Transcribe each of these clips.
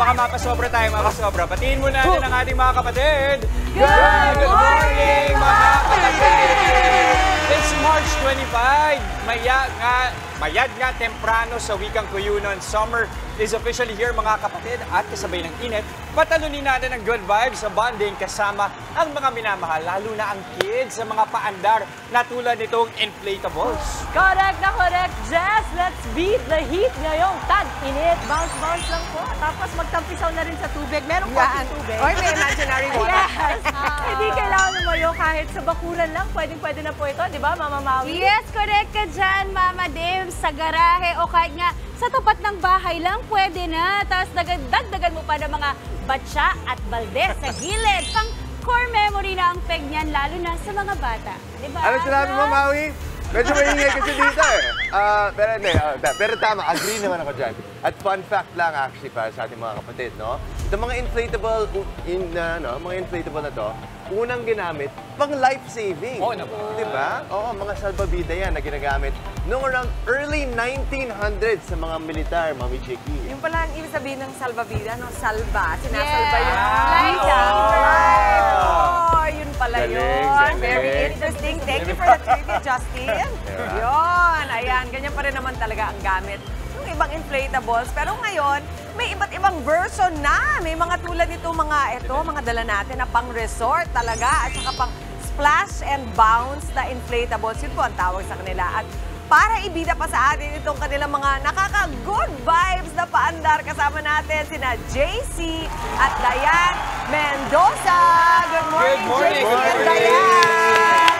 baka mapasobra tayo, mapasobra. Batiin muna natin ang ating mga kapatid. Good morning, mga kapatid! It's March 25. Maya nga, mayad nga temprano sa wikang kuyunon. Summer is officially here, mga kapatid. At kasabay ng init, patalunin natin ang good vibes sa bonding kasama ang mga minamahal, lalo na ang kids sa mga paandar na tulad nitong inflatables. Correct na correct, Jess! Let's beat the heat ngayong tag-init. Bounce-bounce lang po. Tapos magtampisaw na rin sa tubig. Meron po Yan. tubig. Oy, may imaginary water. Yes! Hindi kailangan lumayo kahit sa bakuran lang. Pwedeng-pwede na po ito, di ba, Mama Maui? Yes, correct ka dyan, Mama Dave. Sa garahe o kahit nga sa tapat ng bahay lang, pwede na. Tapos dagdag- dagdagan mo pa ng mga batsa at balde sa gilid. Pang core memory na ang peg niyan, lalo na sa mga bata. Di ba? Ano sinabi mo, Maui? Medyo maingay kasi dito eh. Ah, pero hindi, ta- pero tama, agree naman ako dyan. At fun fact lang actually para sa ating mga kapatid, no? Ito mga inflatable, in, na, no, mga inflatable na to, unang ginamit pang life saving. Oo naman. Di ba? Oo, mga salbabida yan na ginagamit noong around early 1900s sa mga militar, Mami Chiki. Yung pala ang ibig sabihin ng salvavida, no? Salva. Sinasalba Yes. yung Life life. Oh, yun pala Galing, yun. galing. Very interesting. Thank you for the trivia, Justin. Diba? Yun. Ayan, ganyan pa rin naman talaga ang gamit yung ibang inflatables. Pero ngayon, may iba't ibang version na. May mga tulad nito, mga ito, mga dala natin na pang resort talaga. At saka pang splash and bounce na inflatables. Yun po ang tawag sa kanila. At para ibida pa sa atin itong kanilang mga nakaka-good vibes na paandar kasama natin sina JC at Diane Mendoza. Good morning, Good morning, JC good and. Diane.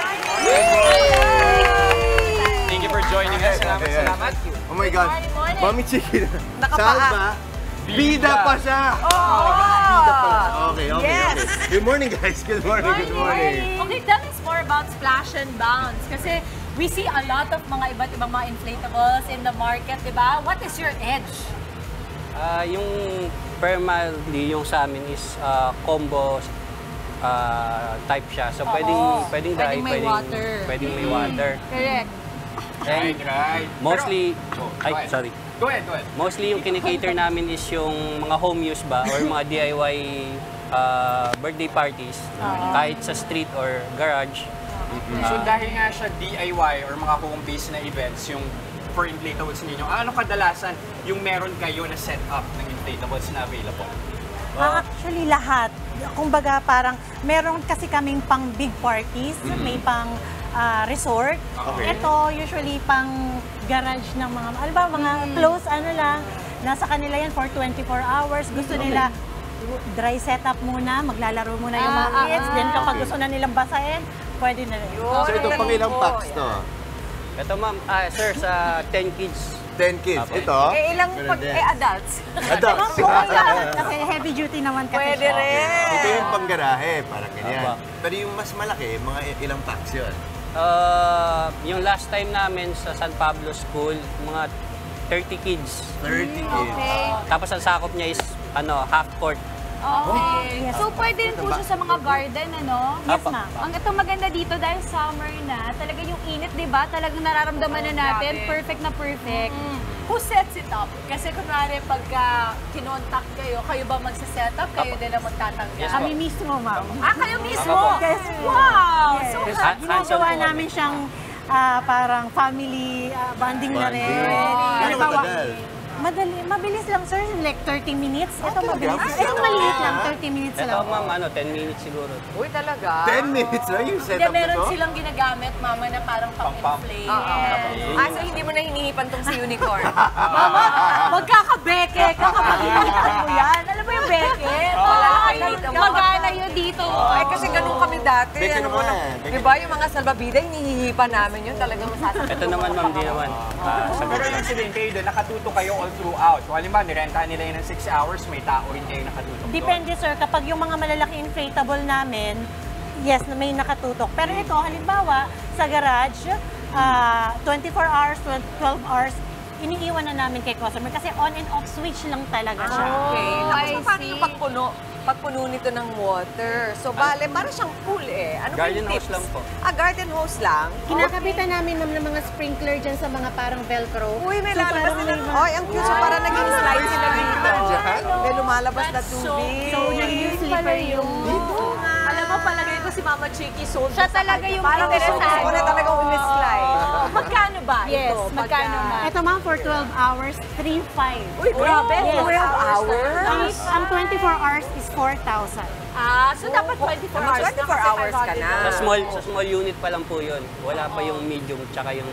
Thank you for joining us. Salamat, salamat. Oh my God. morning, morning. Mami Chiki, Nakapaa. salba, bida pa siya. Oh! Bida pa. Okay, okay, Yes. okay. Good morning, guys. Good morning, good morning. Okay, tell us more about Splash and Bounce. Kasi we see a lot of mga iba't ibang mga inflatables in the market, di ba? What is your edge? Ah, yung primarily yung sa amin is ah, combo ah, type siya. So pwedeng pwedeng dry, Pwedeng may pwedeng water. pwedeng may water. Correct. Right, And right. mostly Pero- Oh, go ay ahead. sorry. Go ahead, go ahead. Mostly yung kinikater namin is yung mga home use ba or mga DIY ah, birthday parties kahit sa street or garage. So dahil nga siya DIY or mga home-based na events, yung for inflatables ninyo, ano kadalasan yung meron kayo na setup ng inflatables na available? Ah, actually, lahat. Kumbaga, parang meron kasi kaming pang big parties, may pang ah, resort. Okay. Ito, usually pang garage ng mga, alam ba, mga close, ano lang, nasa kanila yan for 24 hours. Gusto nila dry setup muna, maglalaro muna yung mga Ah, kids. ah, Then kapag okay. gusto na nilang basahin, pwede na rin. Yun, So ito ang pang ilang packs to? Ito ma'am, ah, sir sa 10 kids. 10 kids. Okay. Ito? Eh, ilang pag, eh, adults? Adults. kasi heavy duty naman kasi Pwede siya. rin. Ito yung panggarahe, parang ganyan. Pero yung mas malaki, mga ilang packs yun. Ah, yung last time namin sa San Pablo School, mga 30 kids. 30 kids. Okay. Tapos ang sakop niya is ano, half court. Okay. So, pwede rin po siya sa mga garden, ano? Yes, ma'am. Ang ito maganda dito dahil summer na, talaga yung init, di ba? Talagang nararamdaman na natin, perfect na perfect. Who sets it up? Kasi kunwari pagka kinontak kayo, kayo ba magsa-set up? Kayo din ang magtatanggap? Yes, Kami mismo, ma'am. Ah, kayo mismo? Yes. Wow! Yes. So, Yes. Ginagawa namin siyang ah, parang family ah, bonding na rin. Halimbawa, matagal? Madali, mabilis lang sir, like 30 minutes. Ito talaga? mabilis. Ah, Ito maliit lang, 30 minutes Ito lang. ma'am, ano, 10 minutes siguro. Uy, talaga? 10 minutes na yung setup meron nito? silang ginagamit, mama, na parang pang-inflate. Ah, so hindi mo na hinihipan tong si Unicorn? Mama, magkakabeke ka kapag hinihipan mo yan. Yung beke? Wala kayo dito. Magana yun dito. Ay, kasi ganun kami dati. Beke ano naman. na, Beke di ba yung mga salbabida, hinihipan namin yun. Talagang masasakit. Ito naman ma'am, di naman. Ah, sa Pero yung sabihin kayo doon, nakatuto kayo all throughout. So halimbawa, nirentahan nila yun ng 6 hours, may tao rin kayo nakatutok doon. Depende sir, kapag yung mga malalaki inflatable namin, yes, na may nakatutok. Pero ito, halimbawa, sa garage, ah, 24 hours, 12 hours, iniiwan na namin kay customer kasi on and off switch lang talaga siya. Okay. Oh, Tapos I paano see. yung pagpuno? Pagpuno nito ng water. So, bale, para siyang pool eh. Ano ba Garden yung hose tips? lang po. Ah, garden hose lang? Kinakabitan namin ma'am ng mga sprinkler dyan sa mga parang velcro. Uy, may So, lalabas parang sila. may mga- Ay, ang cute. So, para naging slide sila dito. May lumalabas na That's so tubig. So, naging slipper yung... Mo, palagay ko si Mama Chiki sold Siya talaga yung Parang interesado. ko na talaga umislide. Magkano ba Yes, ito? magkano Pagka- ma'am? Ito ma'am, for 12 hours, 3.5. Uy, grabe. Yes. 12 hours. Ang, ang 24 hours is 4,000. Ah, so dapat 24 Tama, hours 24 na kasi hours ka 500 na. Sa small sa small unit pa lang po 'yun. Wala pa yung medium tsaka yung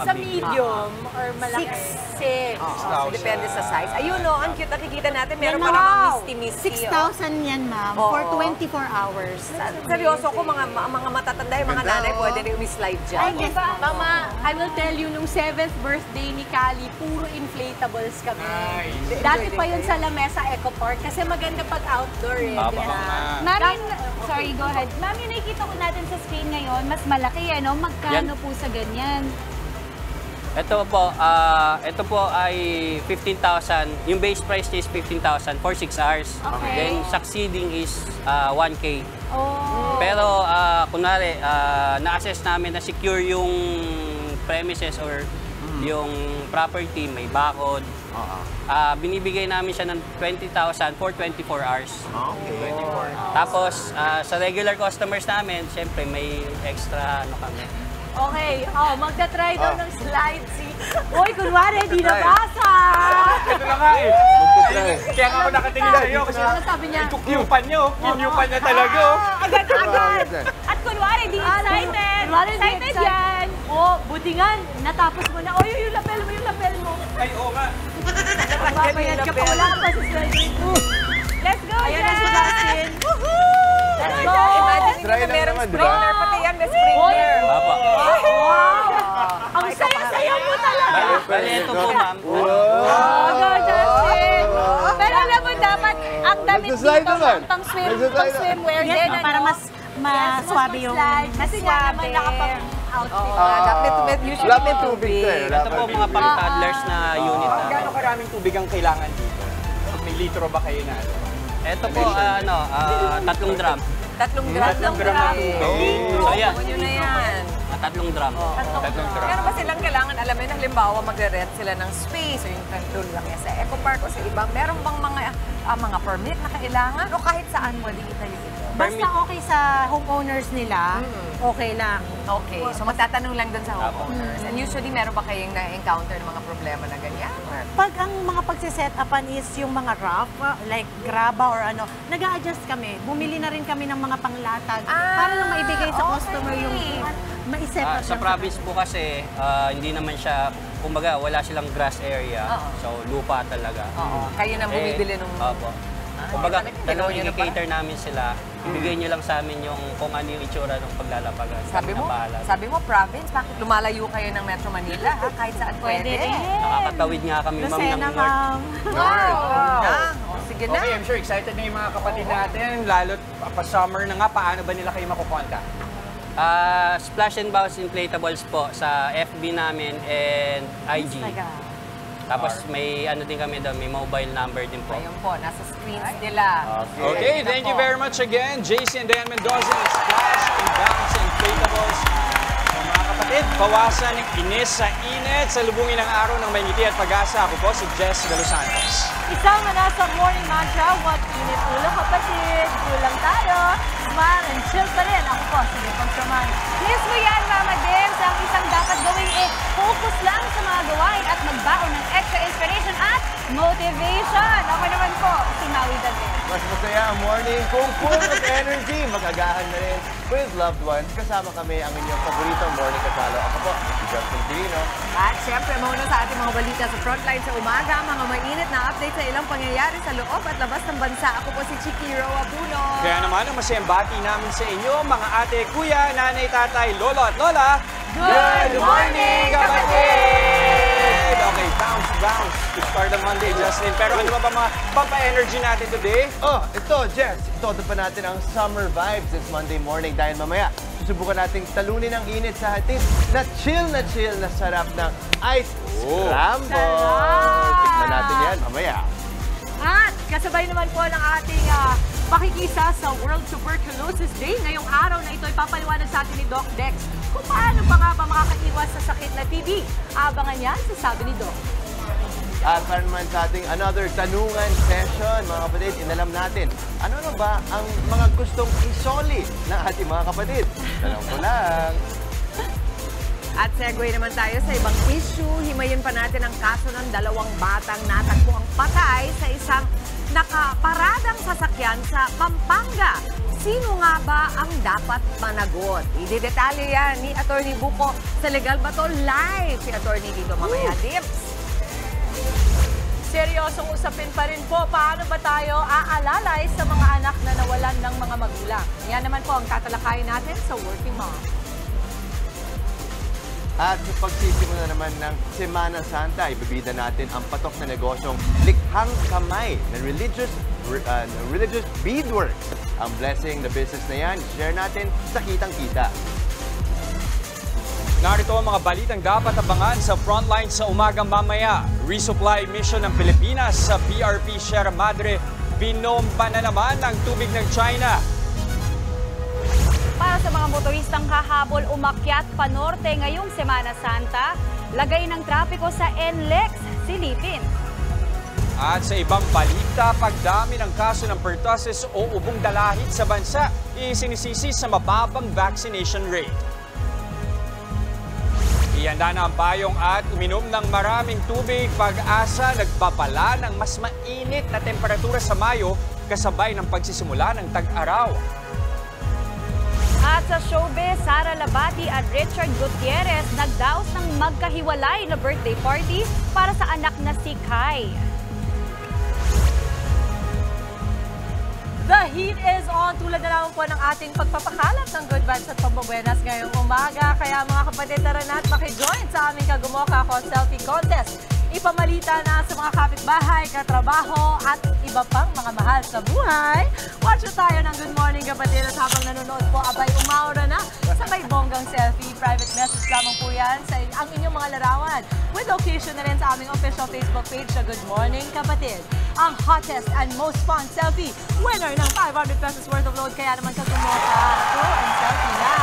Sa big. medium or malaki? Six. Oo, so depende sa size. Ayun no, ang cute nakikita natin. Meron Yan, pa ma'am. namang misty-misty. oh. 6,000 yan ma'am, Oo. for 24 hours. Seryoso ko, mga mga matatanda yung mga nanay, oh. pwede rin umislide dyan. Ay, yes, ma'am. Mama, I will tell you, nung 7th birthday ni Kali, puro inflatables kami. Nice. Dati pa yun sa Lamesa Eco Park kasi maganda pag outdoor eh. Mami, sorry, go ahead. Mami, nakikita ko natin sa screen ngayon, mas malaki ano, magkano Yan. po sa ganyan? Ito po, ah ito po ay 15,000. Yung base price niya is 15,000 for 6 hours. Okay. Then succeeding is ah, 1K. Oh. Pero ah, kunwari, ah, na-assess namin na secure yung premises or yung property, may bakod. Ah, binibigay namin siya ng 20,000 for 24 hours. Okay. Tapos ah, sa regular customers namin, syempre may extra ano kami. Okay, oh, magta-try daw Ah. ng slide si... Uy, kunwari, di nabasa! Ito na nga eh. Magta-try. Kaya nga ako nakatingin sa'yo kasi Ano sabi niya? kukyupan niyo. Kinyupan niya talaga. oh. Agad-agad! At kunwari, di excited. Kunwari, di excited yan. Oh, buti nga, natapos mo na. Oh, yung, lapel mo, yung lapel mo. Ay, oo nga. Babayad ka pa, wala ka pa sa slide. Let's go, Ayan Jen! Dustin. Let's go! Imagine Try na merong sprinkler. Pati yan, may sprinkler. Papa. Wow! Ang saya-saya mo talaga! Bali, ito po ma'am. Oh, go, Justin! Pero alam mo, dapat ang damit dito, pang swimwear din, para ano? mas maswabe yung... Kasi nga naman Swabe. nakapag-outfit. Oo, dapat may, usually Wala may tubig eh. Ito po mga tubig. pang toddlers na unit Ah, na. Gaano karaming tubig ang kailangan dito? May litro ba kayo na? Ito po, ah, ano, ah, tatlong drum. tatlong gram. Tatlong gram na tubig. So, yan. Yun na yan. Ah, tatlong drum. Tatlong gram. Meron ba silang kailangan, alam mo yun, halimbawa magre-rent sila ng space o yung doon lang yan sa Eco Park o sa ibang, meron bang mga ah, mga permit na kailangan o kahit saan pwede itayo ito? Basta okay sa homeowners nila, okay lang. Okay, so magtatanong lang dun sa homeowners. And usually, meron ba kayong na-encounter ng mga problema na ganyan? Or Pag ang mga pagsiset upan is yung mga rough, uh, like graba or ano, nag adjust kami. Bumili na rin kami ng mga panglatag Ah, para lang maibigay sa customer yung ma-set Ah, up sa province po kasi, ah, hindi naman siya, kumbaga, wala silang grass area. Oo. So, lupa talaga. Oo, kayo nang Eh, bumibili nung... Opo. Kumbaga, niyo na i-cater namin sila. Ibigay nyo lang sa amin yung kung ano yung itsura ng paglalapagan. Sabi mo, sabi mo, province, bakit lumalayo kayo ng Metro Manila, ha? Kahit saan pwede. Pwede. Nakakatawid nga kami, ma'am, ng North. ma'am. Wow! Na, o, sige na. Okay, I'm sure excited na yung mga kapatid natin. Lalo't pa summer na nga, paano ba nila kayo makukonta? Ah, Splash and Bounce Inflatables po sa FB namin and IG. Tapos may ano din kami doon, may mobile number din po. Ayun po, nasa screens nila. Okay, thank you very much again, JC and Diane Mendoza Splash and Bounce Inflatables. So, mga kapatid, bawasan ng inis sa init sa lubungin ng araw ng may ngiti at pag-asa. Ako po si Jess de Los Santos. Isama na sa morning mantra, what init ulo kapatid, kulang tayo, smile and chill pa rin. Ako po, sige pagsaman. Mismo yan, Mama Dims. Ang isang dapat gawin eh, focus lang sa mga gawain at magbaon ng extra inspiration at motivation. Ako naman po, si Maui David. Mas masaya ang morning kung full of energy. Magagahan na rin with loved ones. Kasama kami ang inyong paboritong morning kasalo. Ako po, si Justin Quirino. At syempre, mauna sa ating mga balita sa frontline sa umaga, mga mainit na update sa ilang pangyayari sa loob at labas ng bansa. Ako po si Chiki Roa Buno. Kaya naman, ang masayang bati namin sa inyo, mga ate, kuya, nanay, tatay, lolo at lola. Good morning, kapatid! Okay, bounce, bounce to start the Monday, Justin. Pero ano ba ba mga pampa-energy natin today? Oh, ito, Jess. Ito pa natin ang summer vibes this Monday morning dahil mamaya susubukan nating talunin ang init sa hatid na chill na chill na sarap ng ice Oh. scramble. Tikman natin yan mamaya. At kasabay naman po ng ating ah, pakikisa sa World Tuberculosis Day. Ngayong araw na ito ay papaliwanag sa atin ni Doc Dex kung paano pa nga ba makakaiwas sa sakit na TB. Abangan yan sa sabi ni Doc. At para naman sa ating another tanungan session, mga kapatid, inalam natin, ano na ba ang mga gustong isoli ng ating mga kapatid? Tanong ko lang. At segue naman tayo sa ibang issue. Himayin pa natin ang kaso ng dalawang batang natagpo ang patay sa isang nakaparadang sasakyan sa Pampanga. Sino nga ba ang dapat managot? Ididetalye yan ni Attorney Buko sa Legal Bato Live. Si Attorney dito mamaya, Dips. Seryosong usapin pa rin po, paano ba tayo aalalay sa mga anak na nawalan ng mga magulang? Yan naman po ang tatalakayin natin sa Working Mom. At sa pagsisimula naman ng Semana Santa, ibibida natin ang patok na negosyong likhang kamay ng religious, uh, religious beadworks. Ang blessing na business na yan, share natin sa kitang-kita. Narito ang mga balitang dapat abangan sa frontline sa umagang mamaya. Resupply mission ng Pilipinas sa PRP Sierra Madre. Binomba na naman ang tubig ng China. Para sa mga motoristang hahabol umakyat panorte ngayong Semana Santa, lagay ng trapiko sa NLEX silipin. At sa ibang balita, pagdami ng kaso ng pertussis o ubong dalahit sa bansa, isinisisi sa mababang vaccination rate. Ihanda na ang payong at uminom ng maraming tubig pag-asa nagpapala ng mas mainit na temperatura sa Mayo kasabay ng pagsisimula ng tag-araw. At sa showbiz, Sara Labati at Richard Gutierrez nagdaos ng magkahiwalay na birthday party para sa anak na si Kai. The heat is on. Tulad na naman po ng ating pagpapakalat ng good vibes at pambabuenas ngayong umaga. Kaya mga kapatid, tara na at makijoin sa aming Kagumoka Ko Selfie Contest. Ipamalita na sa mga kapitbahay, katrabaho at iba pang mga mahal sa buhay. Watch na tayo ng Good Morning Kapatid at habang nanonood po, abay umaura na sa may bonggang selfie. Private message lamang po yan sa ang inyong mga larawan. With location na rin sa aming official Facebook page sa Good Morning Kapatid. Ang hottest and most fun selfie winner ng 500 pesos worth of load. Kaya naman kagumota. Go and selfie na!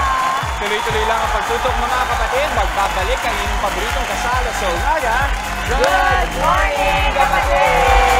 Tuloy-tuloy lang ang pagtutok mga kapatid. Magbabalik ang inyong paboritong kasalo sa umaga. Good morning, kapatid!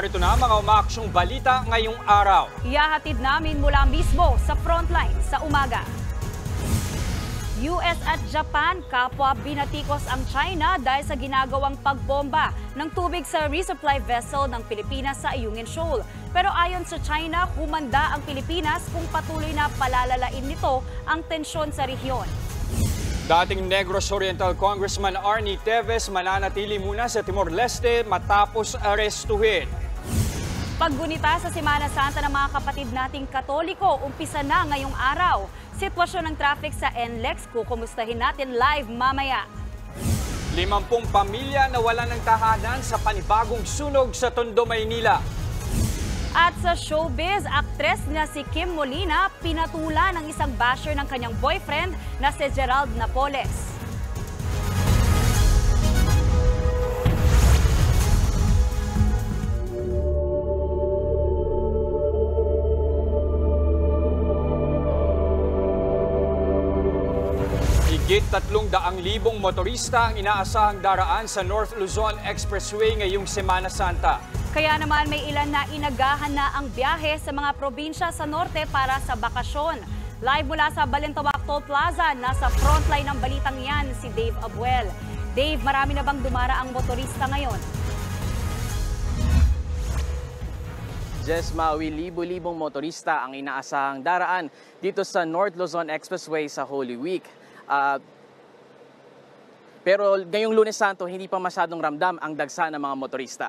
Narito na mga umaksyong balita ngayong araw. Iyahatid namin mula mismo sa frontline sa umaga. US at Japan kapwa binatikos ang China dahil sa ginagawang pagbomba ng tubig sa resupply vessel ng Pilipinas sa Ayungin Shoal. Pero ayon sa China, humanda ang Pilipinas kung patuloy na palalalain nito ang tensyon sa rehiyon. Dating Negros Oriental Congressman Arnie Teves mananatili muna sa Timor-Leste matapos arestuhin. Paggunita sa Semana Santa ng mga kapatid nating Katoliko, umpisa na ngayong araw. Sitwasyon ng traffic sa NLEX, kukumustahin natin live mamaya. Limampung pamilya na wala ng tahanan sa panibagong sunog sa Tondo, Maynila. At sa showbiz, aktres na si Kim Molina pinatula ng isang basher ng kanyang boyfriend na si Gerald Napoles. Higit tatlong daang libong motorista ang inaasahang daraan sa North Luzon Expressway ngayong Semana Santa. Kaya naman may ilan na inagahan na ang biyahe sa mga probinsya sa norte para sa bakasyon. Live mula sa Balintawak Toll Plaza, nasa frontline ng balitang yan si Dave Abuel. Dave, marami na bang dumara ang motorista ngayon? Jess Maui, libo-libong motorista ang inaasahang daraan dito sa North Luzon Expressway sa Holy Week. Ah, pero ngayong Lunes Santo, hindi pa masyadong ramdam ang dagsa ng mga motorista.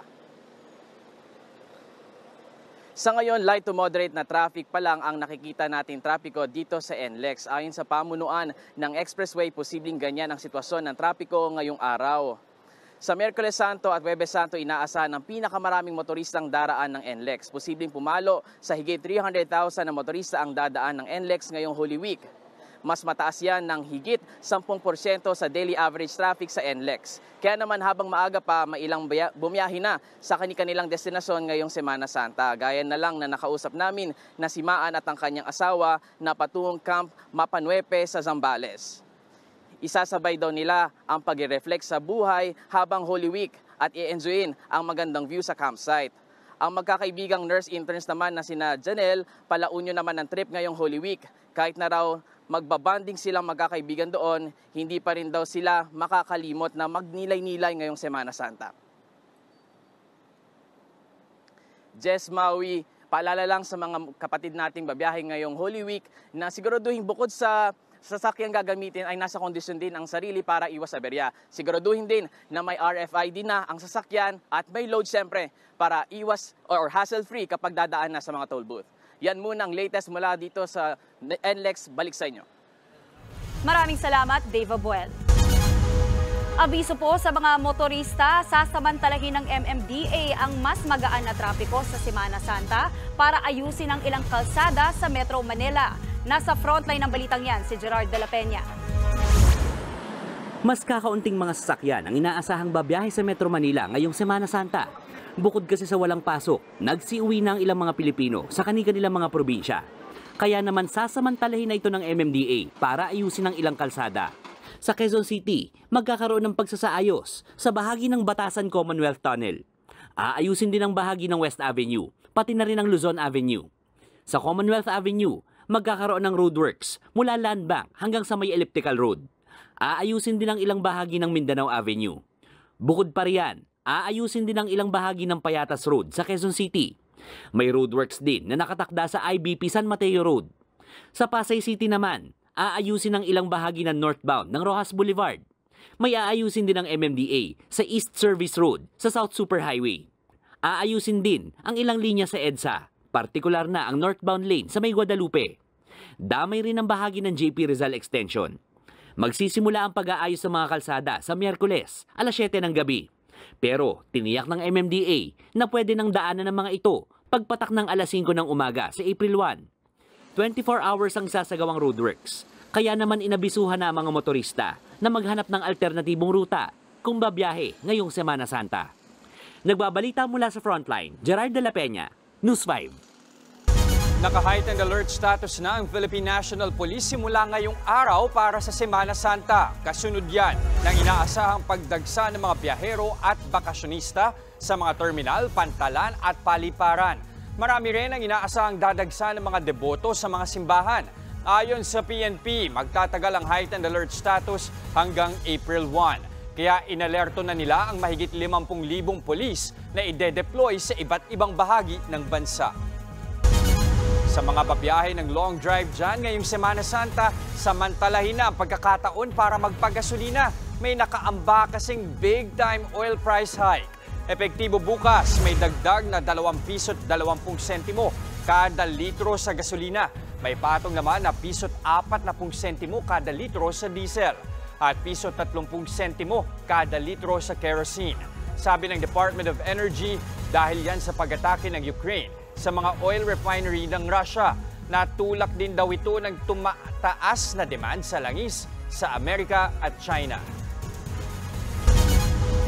Sa ngayon, light to moderate na traffic pa lang ang nakikita nating trapiko dito sa NLEX. Ayon sa pamunuan ng expressway, posibleng ganyan ang sitwasyon ng trapiko ngayong araw. Sa Miyerkules Santo at Webes Santo, inaasahan ng pinakamaraming motoristang daraan ng NLEX. Posibleng pumalo sa higit 300,000 na motorista ang dadaan ng NLEX ngayong Holy Week. Mas mataas yan ng higit 10% sa daily average traffic sa NLEX. Kaya naman habang maaga pa, mailang bumiyahe na sa kanilang destinasyon ngayong Semana Santa. Gaya na lang na nakausap namin na si Maan at ang kanyang asawa na patungong Camp Mapanuepe sa Zambales. Isasabay daw nila ang pag-reflect sa buhay habang Holy Week at i-enjoyin ang magandang view sa campsite. Ang magkakaibigang nurse interns naman na sina Janelle, palaunyo naman ng trip ngayong Holy Week. Kahit na raw magbabanding silang magkakaibigan doon, hindi pa rin daw sila makakalimot na magnilay-nilay ngayong Semana Santa. Jess Maui, paalala lang sa mga kapatid nating babiyahe ngayong Holy Week na siguraduhin bukod sa sasakyang gagamitin ay nasa kondisyon din ang sarili para iwas aberya. Siguraduhin din na may RFID na ang sasakyan at may load siyempre para iwas or hassle-free kapag dadaan na sa mga toll booth. Yan muna ang latest mula dito sa NLEX. Balik sa inyo. Maraming salamat, Dave Abuel. Abiso po sa mga motorista, sasamantalahin ng MMDA ang mas magaan na trapiko sa Semana Santa para ayusin ang ilang kalsada sa Metro Manila. Nasa frontline ng balitang yan si Gerard de la Peña. Mas kakaunting mga sasakyan ang inaasahang babiyahe sa Metro Manila ngayong Semana Santa. Bukod kasi sa walang pasok, nagsiuwi na ang ilang mga Pilipino sa kanilang mga probinsya. Kaya naman sasamantalahin na ito ng MMDA para ayusin ang ilang kalsada. Sa Quezon City, magkakaroon ng pagsasaayos sa bahagi ng Batasan Commonwealth Tunnel. Aayusin din ang bahagi ng West Avenue, pati na rin ang Luzon Avenue. Sa Commonwealth Avenue, magkakaroon ng roadworks mula Land Bank hanggang sa may elliptical road. Aayusin din ang ilang bahagi ng Mindanao Avenue. Bukod pa riyan, aayusin din ang ilang bahagi ng Payatas Road sa Quezon City. May roadworks din na nakatakda sa IBP San Mateo Road. Sa Pasay City naman, aayusin ang ilang bahagi ng northbound ng Rojas Boulevard. May aayusin din ang MMDA sa East Service Road sa South Superhighway. Aayusin din ang ilang linya sa EDSA, partikular na ang northbound lane sa May Guadalupe. Damay rin ang bahagi ng JP Rizal Extension. Magsisimula ang pag-aayos sa mga kalsada sa Miyerkules, alas 7 ng gabi. Pero tiniyak ng MMDA na pwede nang daanan ng mga ito pagpatak ng alas 5 ng umaga sa April 1. 24 hours ang sasagawang roadworks. Kaya naman inabisuhan na ang mga motorista na maghanap ng alternatibong ruta kung babiyahe ngayong Semana Santa. Nagbabalita mula sa Frontline, Gerard de la Peña, News 5. Naka-heightened alert status na ang Philippine National Police simula ngayong araw para sa Semana Santa. Kasunod yan ng inaasahang pagdagsa ng mga biyahero at bakasyonista sa mga terminal, pantalan at paliparan. Marami rin ang inaasahang dadagsa ng mga deboto sa mga simbahan. Ayon sa PNP, magtatagal ang heightened alert status hanggang April 1. Kaya inalerto na nila ang mahigit 50,000 polis na ide-deploy sa iba't ibang bahagi ng bansa. Sa mga babiyahe ng long drive dyan ngayong Semana Santa, samantalahin na ang pagkakataon para magpagasolina. May nakaamba kasing big time oil price hike. Epektibo bukas, may dagdag na 2 piso't 20 sentimo kada litro sa gasolina. May patong naman na piso't 40 sentimo kada litro sa diesel at piso 30 sentimo kada litro sa kerosene. Sabi ng Department of Energy, dahil yan sa pag-atake ng Ukraine sa mga oil refinery ng Russia, natulak din daw ito ng tumataas na demand sa langis sa Amerika at China.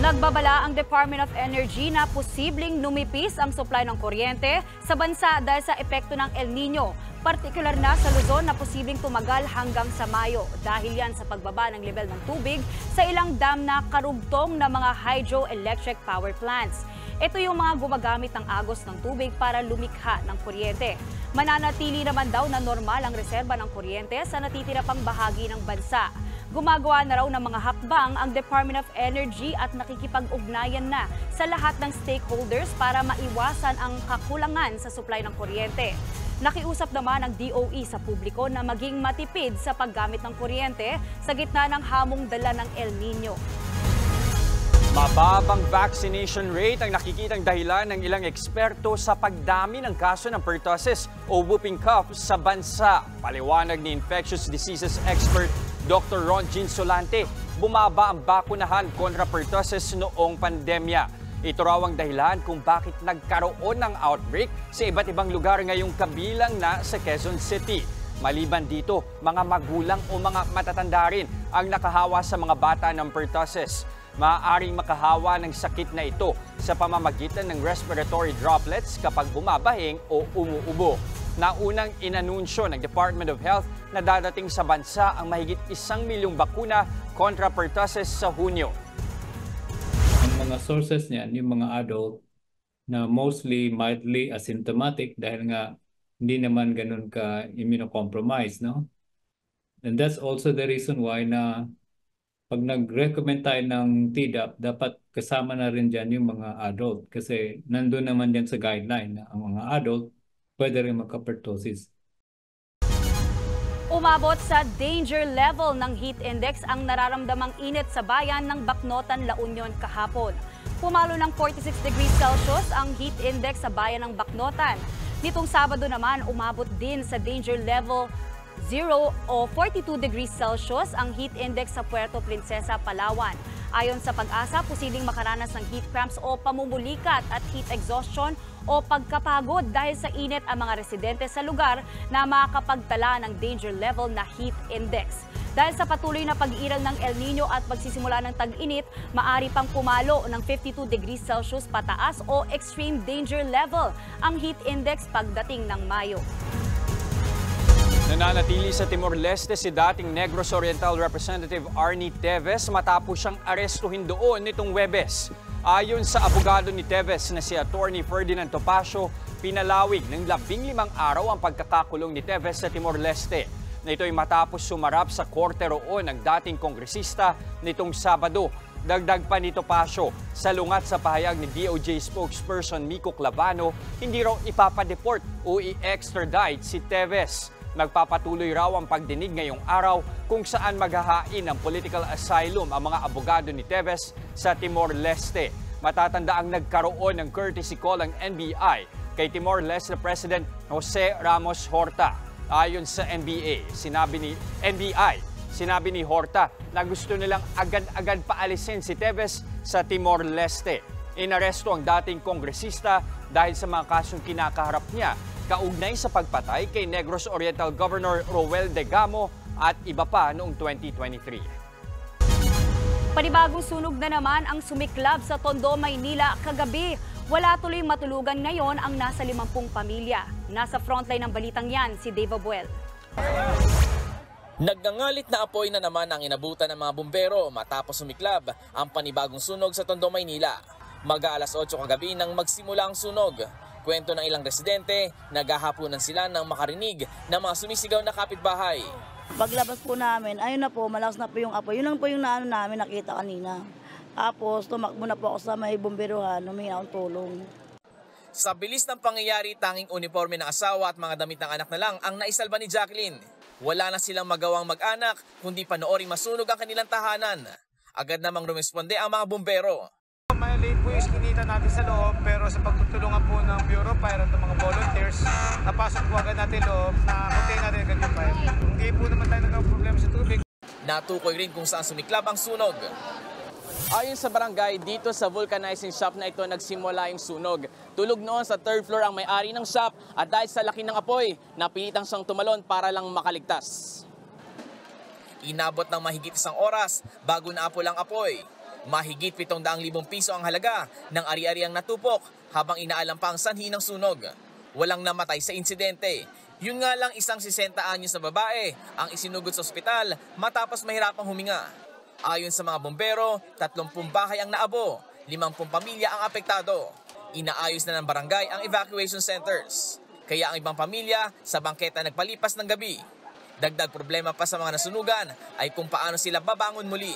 Nagbabala ang Department of Energy na posibleng numipis ang supply ng kuryente sa bansa dahil sa epekto ng El Nino. Partikular na sa Luzon na posibleng tumagal hanggang sa Mayo dahil yan sa pagbaba ng level ng tubig sa ilang dam na karugtong na mga hydroelectric power plants. Ito yung mga gumagamit ng agos ng tubig para lumikha ng kuryente. Mananatili naman daw na normal ang reserba ng kuryente sa natitira pang bahagi ng bansa. Gumagawa na raw ng mga hakbang ang Department of Energy at nakikipag-ugnayan na sa lahat ng stakeholders para maiwasan ang kakulangan sa supply ng kuryente. Nakiusap naman ang DOE sa publiko na maging matipid sa paggamit ng kuryente sa gitna ng hamong dala ng El Nino. Mababang vaccination rate ang nakikitang dahilan ng ilang eksperto sa pagdami ng kaso ng pertussis o whooping cough sa bansa. Paliwanag ni infectious diseases expert Dr. Ron Jean Solante bumaba ang bakunahan kontra pertussis noong pandemya. Ito raw ang dahilan kung bakit nagkaroon ng outbreak sa iba't ibang lugar ngayong kabilang na sa Quezon City. Maliban dito, mga magulang o mga matatanda rin ang nakahawa sa mga bata ng pertussis. Maaaring makahawa ng sakit na ito sa pamamagitan ng respiratory droplets kapag bumabahing o umuubo. Naunang inanunsyo ng Department of Health na dadating sa bansa ang mahigit isang milyong bakuna kontra pertussis sa Hunyo. Ang mga sources niyan, yung mga adult na mostly mildly asymptomatic dahil nga hindi naman ganun ka immunocompromised, no? And that's also the reason why na pag nag-recommend tayo ng TDAP, dapat kasama na rin dyan yung mga adult kasi nandun naman din sa guideline na ang mga adult pwede rin magka-pertussis. Umabot sa danger level ng heat index ang nararamdamang init sa bayan ng Baknotan, La Union kahapon. Pumalo ng 46 degrees Celsius ang heat index sa bayan ng Baknotan. Nitong Sabado naman, umabot din sa danger level 0 o 42 degrees Celsius ang heat index sa Puerto Princesa, Palawan. Ayon sa pag-asa, posibleng makaranas ng heat cramps o pamumulikat at heat exhaustion o pagkapagod dahil sa init ang mga residente sa lugar na makakapagtala ng danger level na heat index. Dahil sa patuloy na pag-iral ng El Nino at pagsisimula ng tag-init, maari pang pumalo ng 52 degrees Celsius pataas o extreme danger level ang heat index pagdating ng Mayo. Nananatili sa Timor-Leste si dating Negros Oriental Representative Arnie Teves matapos siyang arestuhin doon nitong Webes. Ayon sa abogado ni Teves na si Attorney Ferdinand Topacio, pinalawig ng labing limang araw ang pagkakakulong ni Teves sa Timor-Leste. Na ito'y matapos sumarap sa korte roon ng dating kongresista nitong Sabado. Dagdag pa ni Topacio, salungat sa pahayag ni DOJ spokesperson Miko Clavano, hindi raw ipapadeport o i-extradite si Teves. Magpapatuloy raw ang pagdinig ngayong araw kung saan maghahain ng political asylum ang mga abogado ni Teves sa Timor-Leste. Matatanda ang nagkaroon ng courtesy call ang NBI kay Timor-Leste President Jose Ramos Horta. Ayon sa NBA, sinabi ni NBI, sinabi ni Horta na gusto nilang agad-agad paalisin si Teves sa Timor-Leste. Inaresto ang dating kongresista dahil sa mga kasong kinakaharap niya kaugnay sa pagpatay kay Negros Oriental Governor Roel De Gamo at iba pa noong 2023. Panibagong sunog na naman ang sumiklab sa Tondo, Maynila kagabi. Wala tuloy matulugan ngayon ang nasa 50 pamilya. Nasa frontline ng balitang yan si Dave Abuel. Nagngangalit na apoy na naman ang inabutan ng mga bumbero matapos sumiklab ang panibagong sunog sa Tondo, Maynila. Mag-aalas 8 kagabi nang magsimula ang sunog. Kwento ng ilang residente, naghahaponan sila nang makarinig ng mga sumisigaw na kapitbahay. Paglabas po namin, ayun na po, malakas na po yung apoy. Yun lang po yung naano namin nakita kanina. Tapos tumakbo na po ako sa may bomberuhan, humingi akong tulong. Sa bilis ng pangyayari, tanging uniforme ng asawa at mga damit ng anak na lang ang naisalba ni Jacqueline. Wala na silang magawang mag-anak, kundi panooring masunog ang kanilang tahanan. Agad namang rumesponde ang mga bumbero. Maliit po yung kinita natin sa loob pero sa pagtutulungan po ng Bureau Fire at ng mga volunteers, napasok po agad natin loob na contain natin agad yung fire. Hindi po naman tayo nagka-problema sa tubig. Natukoy rin kung saan sumiklab ang sunog. Ayon sa barangay, dito sa vulcanizing shop na ito nagsimula yung sunog. Tulog noon sa third floor ang may-ari ng shop at dahil sa laki ng apoy, napilitang siyang tumalon para lang makaligtas. Inabot ng mahigit isang oras bago naapol ang apoy. Mahigit 700,000 piso ang halaga ng ari-ariang natupok habang inaalam pa ang sanhi ng sunog. Walang namatay sa insidente. Yun nga lang isang 60 anyos na babae ang isinugod sa ospital matapos mahirapang huminga. Ayon sa mga bombero, 30 bahay ang naabo, 50 pamilya ang apektado. Inaayos na ng barangay ang evacuation centers. Kaya ang ibang pamilya sa bangketa nagpalipas ng gabi. Dagdag problema pa sa mga nasunugan ay kung paano sila babangon muli.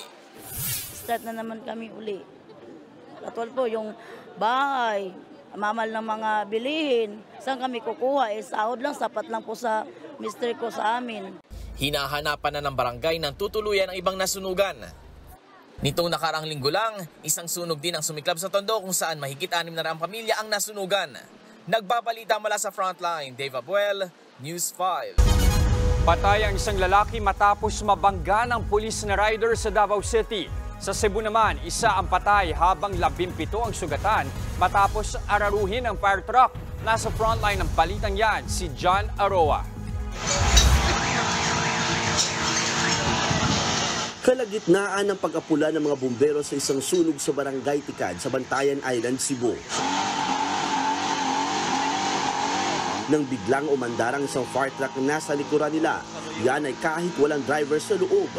Start na naman kami uli. Katulad po yung bahay, mamal ng mga bilihin. Saan kami kukuha? Eh, sahod lang, sapat lang po sa mister ko sa amin. Hinahanapan na ng barangay ng tutuluyan ang ibang nasunugan. Nitong nakarang linggo lang, isang sunog din ang sumiklab sa Tondo kung saan mahigit anim na raang pamilya ang nasunugan. Nagbabalita mula sa frontline, Dave Abuel, News 5. Patay ang isang lalaki matapos mabangga ng pulis na rider sa Davao City. Sa Cebu naman, isa ang patay habang labimpito ang sugatan matapos araruhin ng fire truck. Nasa frontline ng balitang yan, si John Aroa. Kalagitnaan ng pag-apula ng mga bumbero sa isang sunog sa Barangay Tikad sa Bantayan Island, Cebu. Nang biglang umandarang isang fire truck na nasa likuran nila, yan ay kahit walang driver sa loob.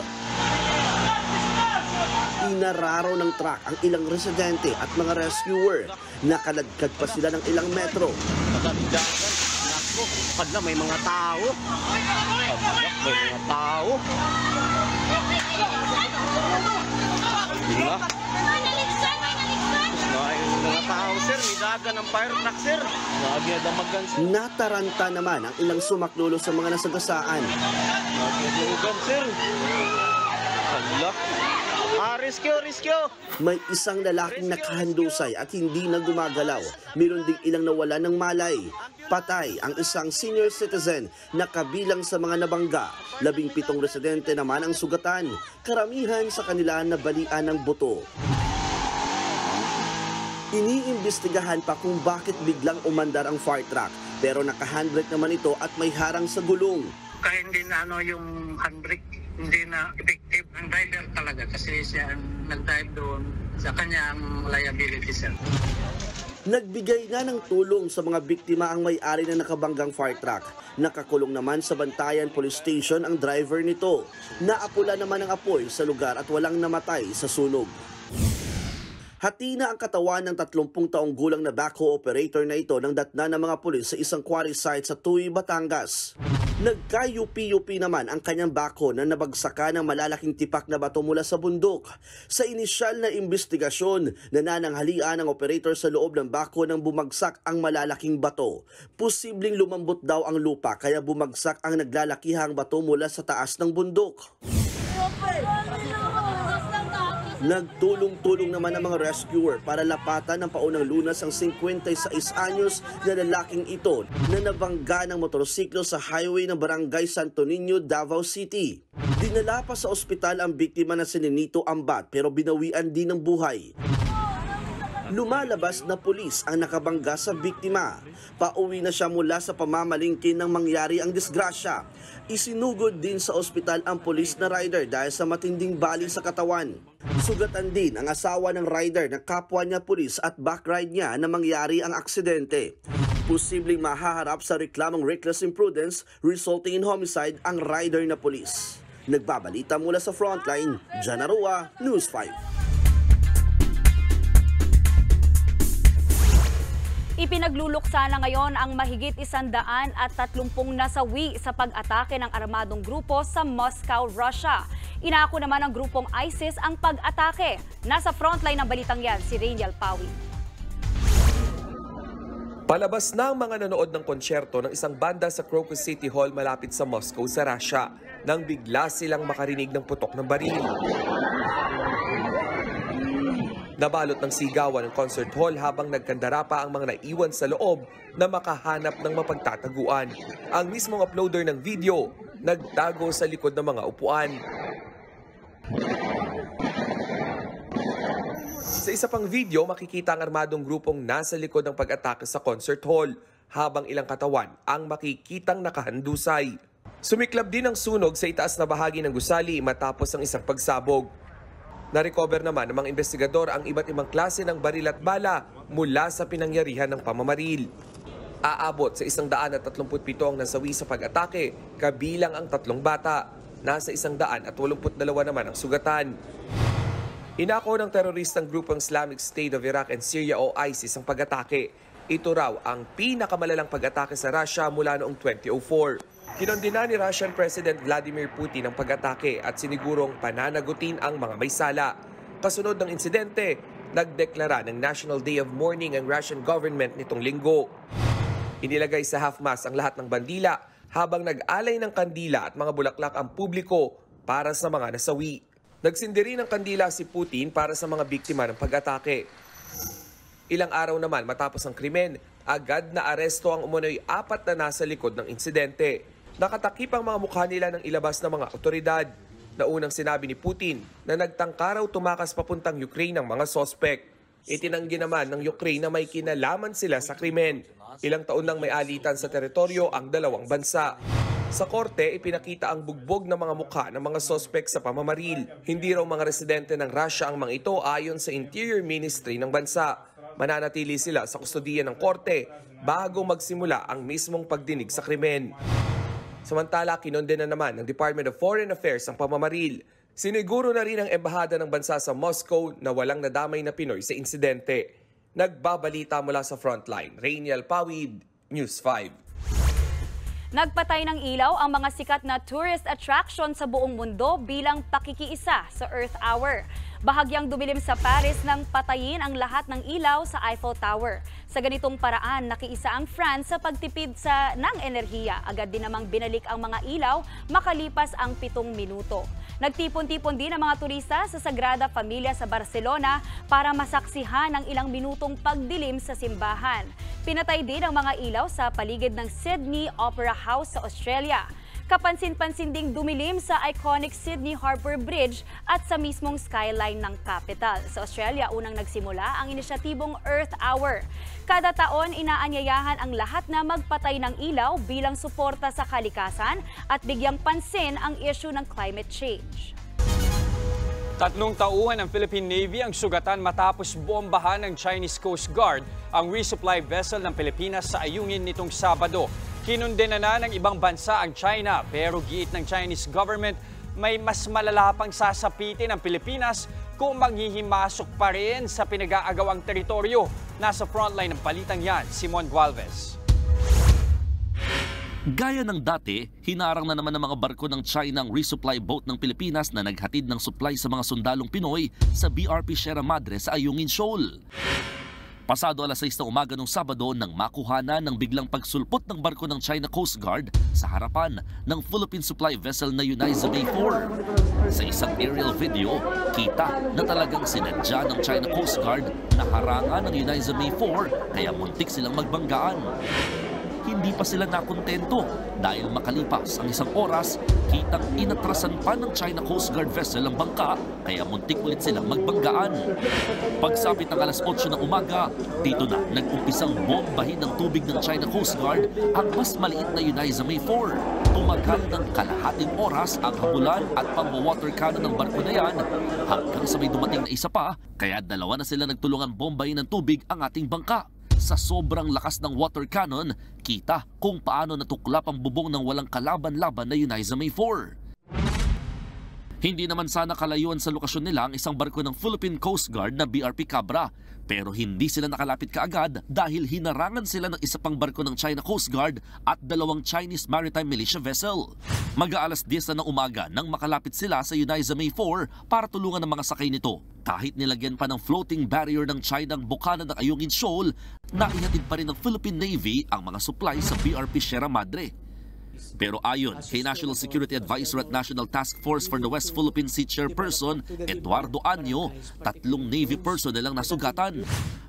Inararo ng truck ang ilang residente at mga rescuer. Nakaladkad pa sila ng ilang metro. Kadla may mga tao. May mga tao. Diba? Ng fire truck, sir. Nataranta naman ang ilang sumaklulo sa mga nasagasaan. Lagi na damagan, sir. Hala. Ah, rescue, rescue! May isang lalaking nakahandusay at hindi na gumagalaw. Meron ding ilang nawala ng malay. Patay ang isang senior citizen na kabilang sa mga nabangga. Labing pitong residente naman ang sugatan. Karamihan sa kanila nabalian ng buto. Iniimbestigahan pa kung bakit biglang umandar ang fire truck. Pero naka-handbrake naman ito at may harang sa gulong. Kaya hindi na ano yung handbrake, hindi na effective ang driver talaga kasi siya ang nag-drive doon sa kanyang liability sir. Nagbigay na ng tulong sa mga biktima ang may-ari ng nakabanggang fire truck. Nakakulong naman sa Bantayan Police Station ang driver nito. Naapula naman ang apoy sa lugar at walang namatay sa sunog. Hati na ang katawan ng 30 taong gulang na backhoe operator na ito ng datna ng mga pulis sa isang quarry site sa Tuy, Batangas. Nagka-UP-UP naman ang kanyang backhoe na nabagsakan ng malalaking tipak na bato mula sa bundok. Sa inisyal na investigasyon, nanananghalian ang operator sa loob ng backhoe nang bumagsak ang malalaking bato. Posibleng lumambot daw ang lupa kaya bumagsak ang naglalakihang bato mula sa taas ng bundok. Nagtulong-tulong naman ang mga rescuer para lapatan ng paunang lunas ang 56 anyos na lalaking ito na nabangga ng motorsiklo sa highway ng barangay Santo Niño, Davao City. Dinala pa sa ospital ang biktima na si Nenito Ambat pero binawian din ng buhay. Lumalabas na pulis ang nakabangga sa biktima. Pauwi na siya mula sa pamamalingkin nang mangyari ang disgrasya. Isinugod din sa ospital ang pulis na rider dahil sa matinding bali sa katawan. Sugatan din ang asawa ng rider na kapwa niya pulis at backride niya na mangyari ang aksidente. Posibleng mahaharap sa reklamong reckless imprudence resulting in homicide ang rider na pulis. Nagbabalita mula sa frontline, Janarua, News 5. Ipinagluluksa na ngayon ang mahigit isandaan at tatlumpong nasawi sa pag-atake ng armadong grupo sa Moscow, Russia. Inako naman ng grupong ISIS ang pag-atake. Nasa frontline ng balitang yan si Rainiel Pawi. Palabas na ang mga nanood ng konsyerto ng isang banda sa Crocus City Hall malapit sa Moscow sa Russia nang bigla silang makarinig ng putok ng baril. Nabalot ng sigawan ng concert hall habang nagkandara pa ang mga naiwan sa loob na makahanap ng mapagtataguan. Ang mismong uploader ng video nagtago sa likod ng mga upuan. Sa isa pang video, makikita ang armadong grupong nasa likod ng pag-atake sa concert hall habang ilang katawan ang makikitang nakahandusay. Sumiklab din ang sunog sa itaas na bahagi ng gusali matapos ang isang pagsabog. Na-recover naman ng mga investigador ang iba't ibang klase ng baril at bala mula sa pinangyarihan ng pamamaril. Aabot sa 137 ang nasawi sa pag-atake, kabilang ang tatlong bata. Nasa 182 naman ang sugatan. Inako ng teroristang grupong Islamic State of Iraq and Syria o ISIS ang pag-atake. Ito raw ang pinakamalalang pag-atake sa Russia mula noong 2004. Kinondina ni Russian President Vladimir Putin ang pag-atake at sinigurong pananagutin ang mga may sala. Kasunod ng insidente, nagdeklara ng National Day of Mourning ang Russian government nitong linggo. Inilagay sa half-mast ang lahat ng bandila habang nag-alay ng kandila at mga bulaklak ang publiko para sa mga nasawi. Nagsindi rin ng kandila si Putin para sa mga biktima ng pag-atake. Ilang araw naman matapos ang krimen, agad na aresto ang umunoy apat na nasa likod ng insidente. Nakatakip ang mga mukha nila ng ilabas ng mga otoridad. Na unang sinabi ni Putin na nagtangka raw tumakas papuntang Ukraine ang mga sospek. Itinanggi naman ng Ukraine na may kinalaman sila sa krimen. Ilang taon nang may alitan sa teritoryo ang dalawang bansa. Sa korte, ipinakita ang bugbog ng mga mukha ng mga sospek sa pamamaril. Hindi raw mga residente ng Russia ang mga ito ayon sa Interior Ministry ng bansa. Mananatili sila sa kustodiya ng korte bago magsimula ang mismong pagdinig sa krimen. Samantala, kinondena naman ng Department of Foreign Affairs ang pamamaril. Siniguro na rin ang embahada ng bansa sa Moscow na walang nadamay na Pinoy sa insidente. Nagbabalita mula sa frontline, Rainiel Pawid, News 5. Nagpatay ng ilaw ang mga sikat na tourist attraction sa buong mundo bilang pakikiisa sa Earth Hour. Bahagyang dumilim sa Paris nang patayin ang lahat ng ilaw sa Eiffel Tower. Sa ganitong paraan, nakiisa ang France sa pagtipid sa ng enerhiya. Agad din namang binalik ang mga ilaw makalipas ang pitong minuto. Nagtipon-tipon din ang mga turista sa Sagrada Familia sa Barcelona para masaksihan ang ilang minutong pagdilim sa simbahan. Pinatay din ang mga ilaw sa paligid ng Sydney Opera House sa Australia. Kapansin-pansin ding dumilim sa iconic Sydney Harbour Bridge at sa mismong skyline ng capital. Sa Australia, unang nagsimula ang inisyatibong Earth Hour. Kada taon, inaanyayahan ang lahat na magpatay ng ilaw bilang suporta sa kalikasan at bigyang pansin ang issue ng climate change. Tatlong tauhan ng Philippine Navy ang sugatan matapos bombahan ng Chinese Coast Guard ang resupply vessel ng Pilipinas sa ayungin nitong Sabado. Kinundena na ng ibang bansa ang China pero giit ng Chinese government may mas malala pang sasapitin ang Pilipinas kung maghihimasok pa rin sa pinag-aagawang teritoryo. Nasa frontline ng palitang yan, Simon Gualvez. Gaya ng dati, hinarang na naman ng mga barko ng China ang resupply boat ng Pilipinas na naghatid ng supply sa mga sundalong Pinoy sa BRP Sierra Madre sa Ayungin Shoal. Pasado alas 6 ng umaga ng Sabado nang makuhana ng biglang pagsulpot ng barko ng China Coast Guard sa harapan ng Philippine supply vessel na Uniza Bay 4. Sa isang aerial video, kita na talagang sinadya ng China Coast Guard na harangan ng Uniza May 4 kaya muntik silang magbanggaan hindi pa sila nakontento dahil makalipas ang isang oras, kitang inatrasan pa ng China Coast Guard vessel ang bangka kaya muntik ulit silang magbanggaan. Pagsapit ng alas 8 ng umaga, dito na nag-umpisang bombahin ng tubig ng China Coast Guard ang mas maliit na Uniza May 4. Tumagal ng kalahating oras ang habulan at pang-water cannon ng barko na yan hanggang sa may dumating na isa pa kaya dalawa na sila nagtulungan bombahin ng tubig ang ating bangka. Sa sobrang lakas ng water cannon, kita kung paano natuklap ang bubong ng walang kalaban-laban na Uniza May 4. Hindi naman sana kalayuan sa lokasyon nila ang isang barko ng Philippine Coast Guard na BRP Cabra. Pero hindi sila nakalapit kaagad dahil hinarangan sila ng isa pang barko ng China Coast Guard at dalawang Chinese Maritime Militia vessel. Mag-aalas 10 na ng umaga nang makalapit sila sa Uniza May 4 para tulungan ang mga sakay nito. Kahit nilagyan pa ng floating barrier ng China ang bukana ng Ayungin Shoal, naihatid pa rin ng Philippine Navy ang mga supply sa BRP Sierra Madre. Pero ayon kay National Security Advisor at National Task Force for the West Philippine Sea Chairperson Eduardo Anyo, tatlong Navy personnel ang nasugatan.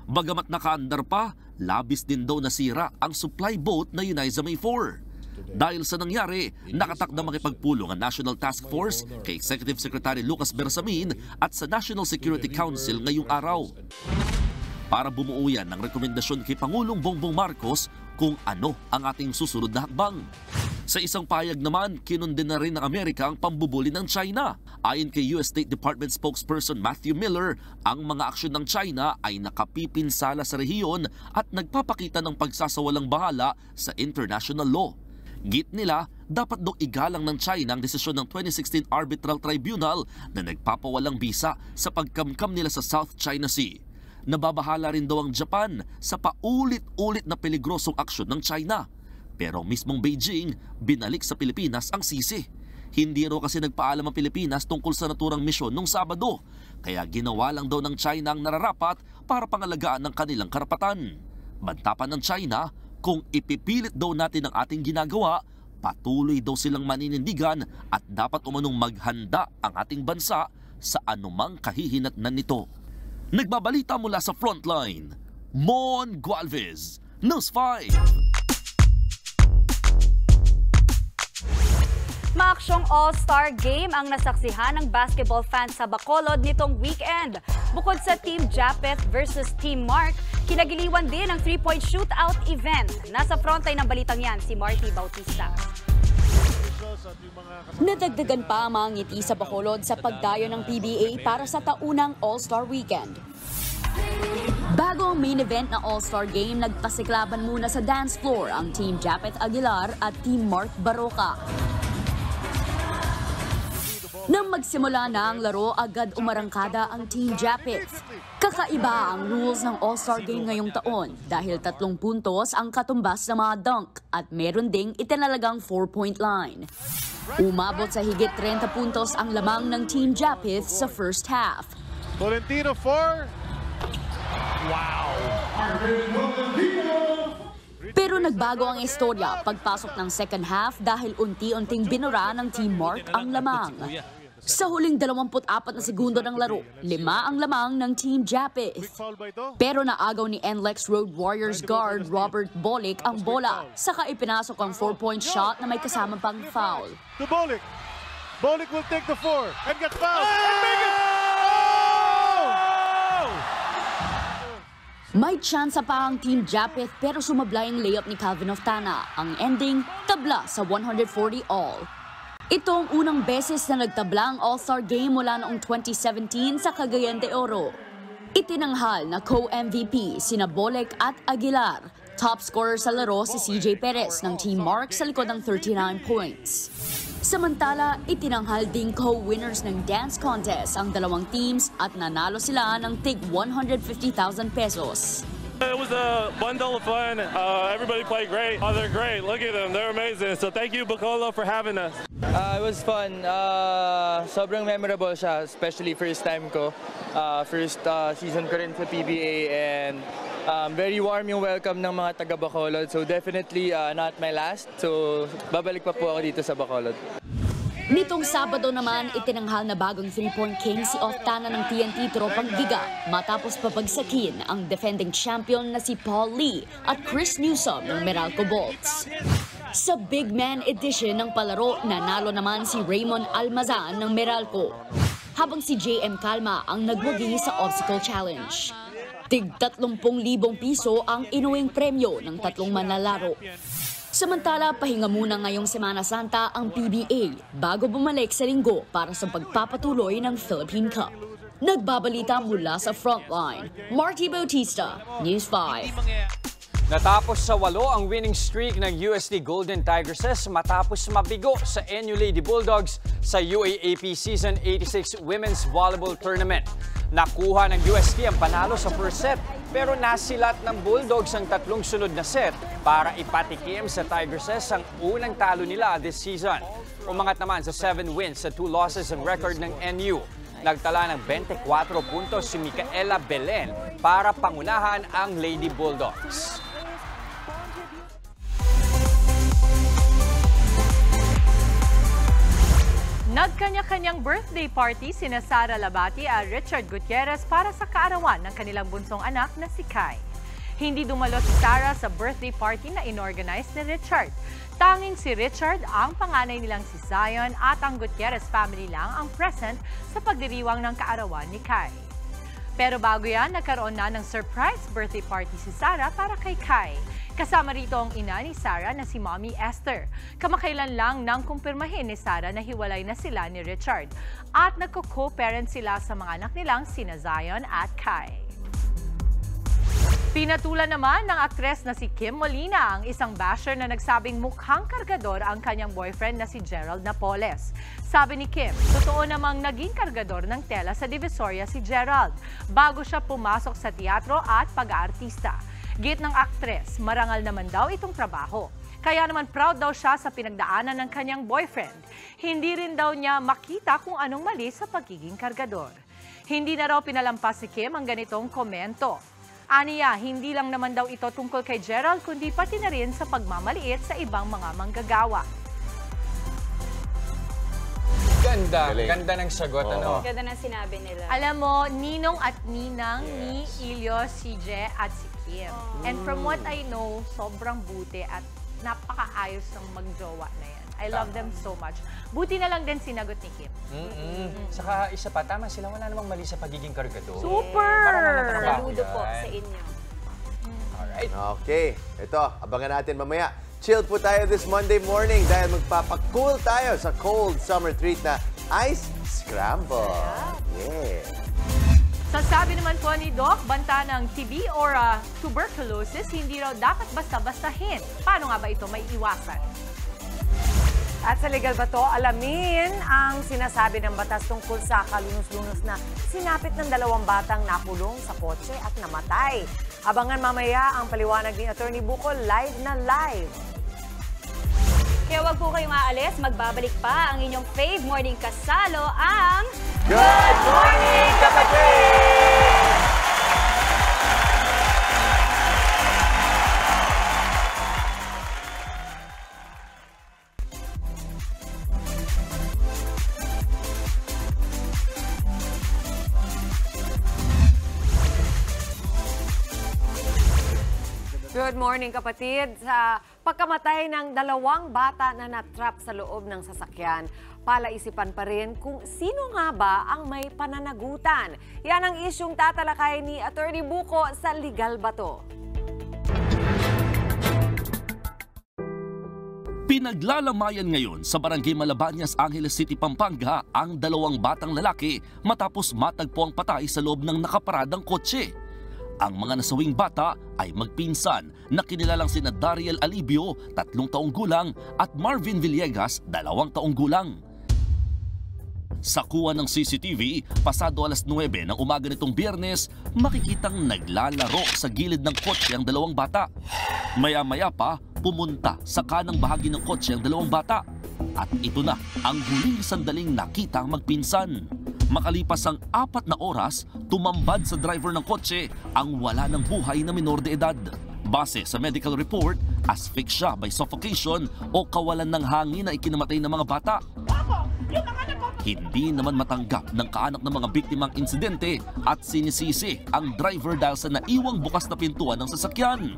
Bagamat nakaandar pa, labis din daw nasira ang supply boat na Uniza May 4. Dahil sa nangyari, nakatakda makipagpulong ang National Task Force kay Executive Secretary Lucas Bersamin at sa National Security Council ngayong araw para bumuo yan ng rekomendasyon kay Pangulong Bongbong Marcos kung ano ang ating susunod na hakbang. Sa isang payag naman, kinunden na rin ng Amerika ang pambubuli ng China. Ayon kay US State Department spokesperson Matthew Miller, ang mga aksyon ng China ay nakapipinsala sa rehiyon at nagpapakita ng pagsasawalang bahala sa international law. Git nila, dapat daw igalang ng China ang desisyon ng 2016 Arbitral Tribunal na nagpapawalang bisa sa pagkamkam nila sa South China Sea. Nababahala rin daw ang Japan sa paulit-ulit na peligrosong aksyon ng China. Pero mismong Beijing, binalik sa Pilipinas ang sisi. Hindi raw kasi nagpaalam ang Pilipinas tungkol sa naturang misyon nung Sabado. Kaya ginawa lang daw ng China ang nararapat para pangalagaan ng kanilang karapatan. Bantapan ng China, kung ipipilit daw natin ang ating ginagawa, patuloy daw silang maninindigan at dapat umanong maghanda ang ating bansa sa anumang kahihinatnan nito. Nagbabalita mula sa frontline, Mon Gualvez, News 5. Maaksyong All-Star Game ang nasaksihan ng basketball fans sa Bacolod nitong weekend. Bukod sa Team Japeth versus Team Mark, kinagiliwan din ang three-point shootout event. Nasa frontline ng balitang yan si Marty Bautista. Nadagdagan pa ang mga ngiti sa Bacolod sa pagdayo ng PBA para sa taunang All-Star Weekend. Bago ang main event na All-Star Game, nagpasiklaban muna sa dance floor ang Team Japeth Aguilar at Team Mark Baroka. Nang magsimula na ang laro, agad umarangkada ang Team Japeth. Kakaiba ang rules ng All-Star Game ngayong taon dahil tatlong puntos ang katumbas ng mga dunk at meron ding itinalagang 4-point line. Umabot sa higit 30 puntos ang lamang ng Team Japeth sa first half. Tolentino for... Wow! Pero nagbago ang istorya pagpasok ng second half dahil unti-unting binura ng Team Mark ang lamang. Sa huling 24 na segundo ng laro, lima ang lamang ng Team Japeth. Pero naagaw ni NLEX Road Warriors guard Robert Bolick ang bola, saka ipinasok ang 4-point shot na may kasama pang foul. To Bolick. Bolick will take the four and get fouled. And make it! May tsansa pa ang Team Japeth pero sumablay ang layup ni Calvin Oftana. Ang ending, tabla sa 140 all. Ito ang unang beses na nagtabla ang All-Star Game mula noong 2017 sa Cagayan de Oro. Itinanghal na co-MVP sina Bolek at Aguilar. Top scorer sa laro si CJ Perez ng Team Mark sa likod ng 39 points. Samantala, itinanghal ding co-winners ng dance contest ang dalawang teams at nanalo sila ng tig 150,000 pesos. It was a bundle of fun. Uh, everybody played great. Oh, they're great. Look at them. They're amazing. So thank you, Bacolo, for having us. Uh, it was fun. Uh, sobrang memorable siya, especially first time ko. Uh, first uh, season ko rin sa PBA and um, very warm yung welcome ng mga taga Bacolod. So definitely uh, not my last. So babalik pa po ako dito sa Bacolod. Nitong Sabado naman, itinanghal na bagong three-point king si Oftana ng TNT Tropang Giga matapos papagsakin ang defending champion na si Paul Lee at Chris Newsom ng Meralco Bolts. Sa Big Man edition ng palaro, nanalo naman si Raymond Almazan ng Meralco, habang si JM Calma ang nagwagi sa Obstacle Challenge. Tig 30,000 piso ang inuwing premyo ng tatlong manlalaro. Samantala, pahinga muna ngayong Semana Santa ang PBA bago bumalik sa linggo para sa pagpapatuloy ng Philippine Cup. Nagbabalita mula sa frontline, Marty Bautista, News 5. Natapos sa walo ang winning streak ng USD Golden Tigresses matapos mabigo sa NU Lady Bulldogs sa UAAP Season 86 Women's Volleyball Tournament. Nakuha ng USD ang panalo sa first set pero nasilat ng Bulldogs ang tatlong sunod na set para ipatikim sa Tigresses ang unang talo nila this season. Umangat naman sa 7 wins sa 2 losses ang record ng NU. Nagtala ng 24 puntos si Micaela Belen para pangunahan ang Lady Bulldogs. Nagkanya-kanyang birthday party sina Sara Labati at Richard Gutierrez para sa kaarawan ng kanilang bunsong anak na si Kai. Hindi dumalo si Sara sa birthday party na inorganize ni Richard. Tanging si Richard, ang panganay nilang si Zion at ang Gutierrez family lang ang present sa pagdiriwang ng kaarawan ni Kai. Pero bago yan, nagkaroon na ng surprise birthday party si Sara para kay Kai. Kasama rito ang ina ni Sarah na si Mommy Esther. Kamakailan lang nang kumpirmahin ni Sarah na hiwalay na sila ni Richard at nagko-co-parent sila sa mga anak nilang sina Zion at Kai. Pinatulan naman ng aktres na si Kim Molina ang isang basher na nagsabing mukhang kargador ang kanyang boyfriend na si Gerald Napoles. Sabi ni Kim, totoo namang naging kargador ng tela sa Divisoria si Gerald bago siya pumasok sa teatro at pag-aartista. Git ng aktres, marangal naman daw itong trabaho. Kaya naman proud daw siya sa pinagdaanan ng kanyang boyfriend. Hindi rin daw niya makita kung anong mali sa pagiging kargador. Hindi na raw pinalampas si Kim ang ganitong komento. Aniya, hindi lang naman daw ito tungkol kay Gerald kundi pati na rin sa pagmamaliit sa ibang mga manggagawa. Ganda, ganda ng sagot, ano? Ganda na sinabi nila. Alam mo, ninong at ninang ni Ilyo, si Je at si Kim. And from what I know, sobrang buti at napakaayos ng magjowa na yan. I love them so much. Buti na lang din sinagot ni Kim. Mm-mm. Saka isa pa, tama sila, wala namang mali sa pagiging kargador. Super! Trabaho Saludo po sa inyo. Alright. Okay, ito, abangan natin mamaya. Chill po tayo this Monday morning dahil magpapakool tayo sa cold summer treat na Ice Scramble. Yeah. Sa sabi naman po ni Doc, banta ng TB or ah, tuberculosis, hindi raw dapat basta-bastahin. Paano nga ba ito may iwasan? At sa legal ba to, alamin ang sinasabi ng batas tungkol sa kalunos-lunos na sinapit ng dalawang batang nakulong sa kotse at namatay. Abangan mamaya ang paliwanag ni Attorney Buko live na live. Kaya wag po kayong aalis, magbabalik pa ang inyong fave morning kasalo, ang... Good morning, kapatid! Morning kapatid. Sa pagkamatay ng dalawang bata na natrap sa loob ng sasakyan, palaisipan pa rin kung sino nga ba ang may pananagutan. Yan ang isyong tatalakay ni Attorney Buko sa Legal Bato. Pinaglalamayan ngayon sa Barangay Malabanyas, Angeles City, Pampanga ang dalawang batang lalaki matapos matagpo ang patay sa loob ng nakaparadang kotse. Ang mga nasawing bata ay magpinsan na kinilalang sina Dariel Alibio, tatlong taong gulang, at Marvin Villegas, dalawang taong gulang. Sa kuha ng CCTV, pasado alas 9 ng umaga nitong biyernes, makikitang naglalaro sa gilid ng kotse ang dalawang bata. Maya-maya pa, pumunta sa kanang bahagi ng kotse ang dalawang bata. At ito na ang huling sandaling nakita ang magpinsan. Makalipas ang apat na oras, tumambad sa driver ng kotse ang wala ng buhay na minor de edad. Base sa medical report, asphyxia by suffocation o kawalan ng hangin na ikinamatay ng mga bata. Hindi naman matanggap ng kaanak ng mga biktimang insidente at sinisisi ang driver dahil sa naiwang bukas na pintuan ng sasakyan.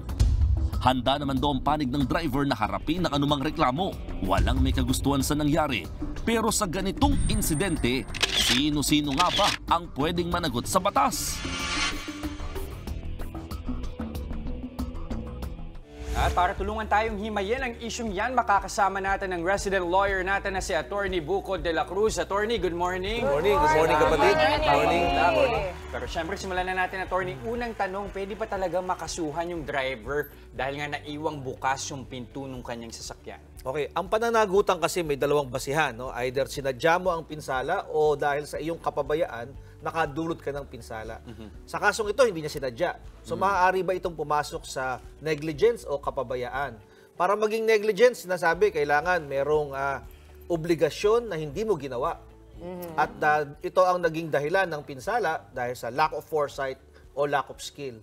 Handa naman daw ang panig ng driver na harapin ng anumang reklamo. Walang may kagustuhan sa nangyari. Pero sa ganitong insidente, sino-sino nga ba ang pwedeng managot sa batas? At para tulungan tayong himayin ang isyong yan, makakasama natin ang resident lawyer natin na si Attorney Buko de la Cruz. Attorney, good morning. Good morning, good morning, kapatid. Good morning. Good morning. Pero syempre, simulan na natin, Attorney. Unang tanong, pwede ba talaga makasuhan yung driver dahil nga naiwang bukas yung pinto ng kanyang sasakyan? Okay, ang pananagutan kasi may dalawang basihan, no? Either sinadya mo ang pinsala o dahil sa iyong kapabayaan, nakadulot ka ng pinsala. Sa kasong ito, hindi niya sinadya. So, maaari ba itong pumasok sa negligence o kapabayaan? Para maging negligence, sinasabi, kailangan merong ah, obligasyon na hindi mo ginawa. At ah, ito ang naging dahilan ng pinsala dahil sa lack of foresight o lack of skill.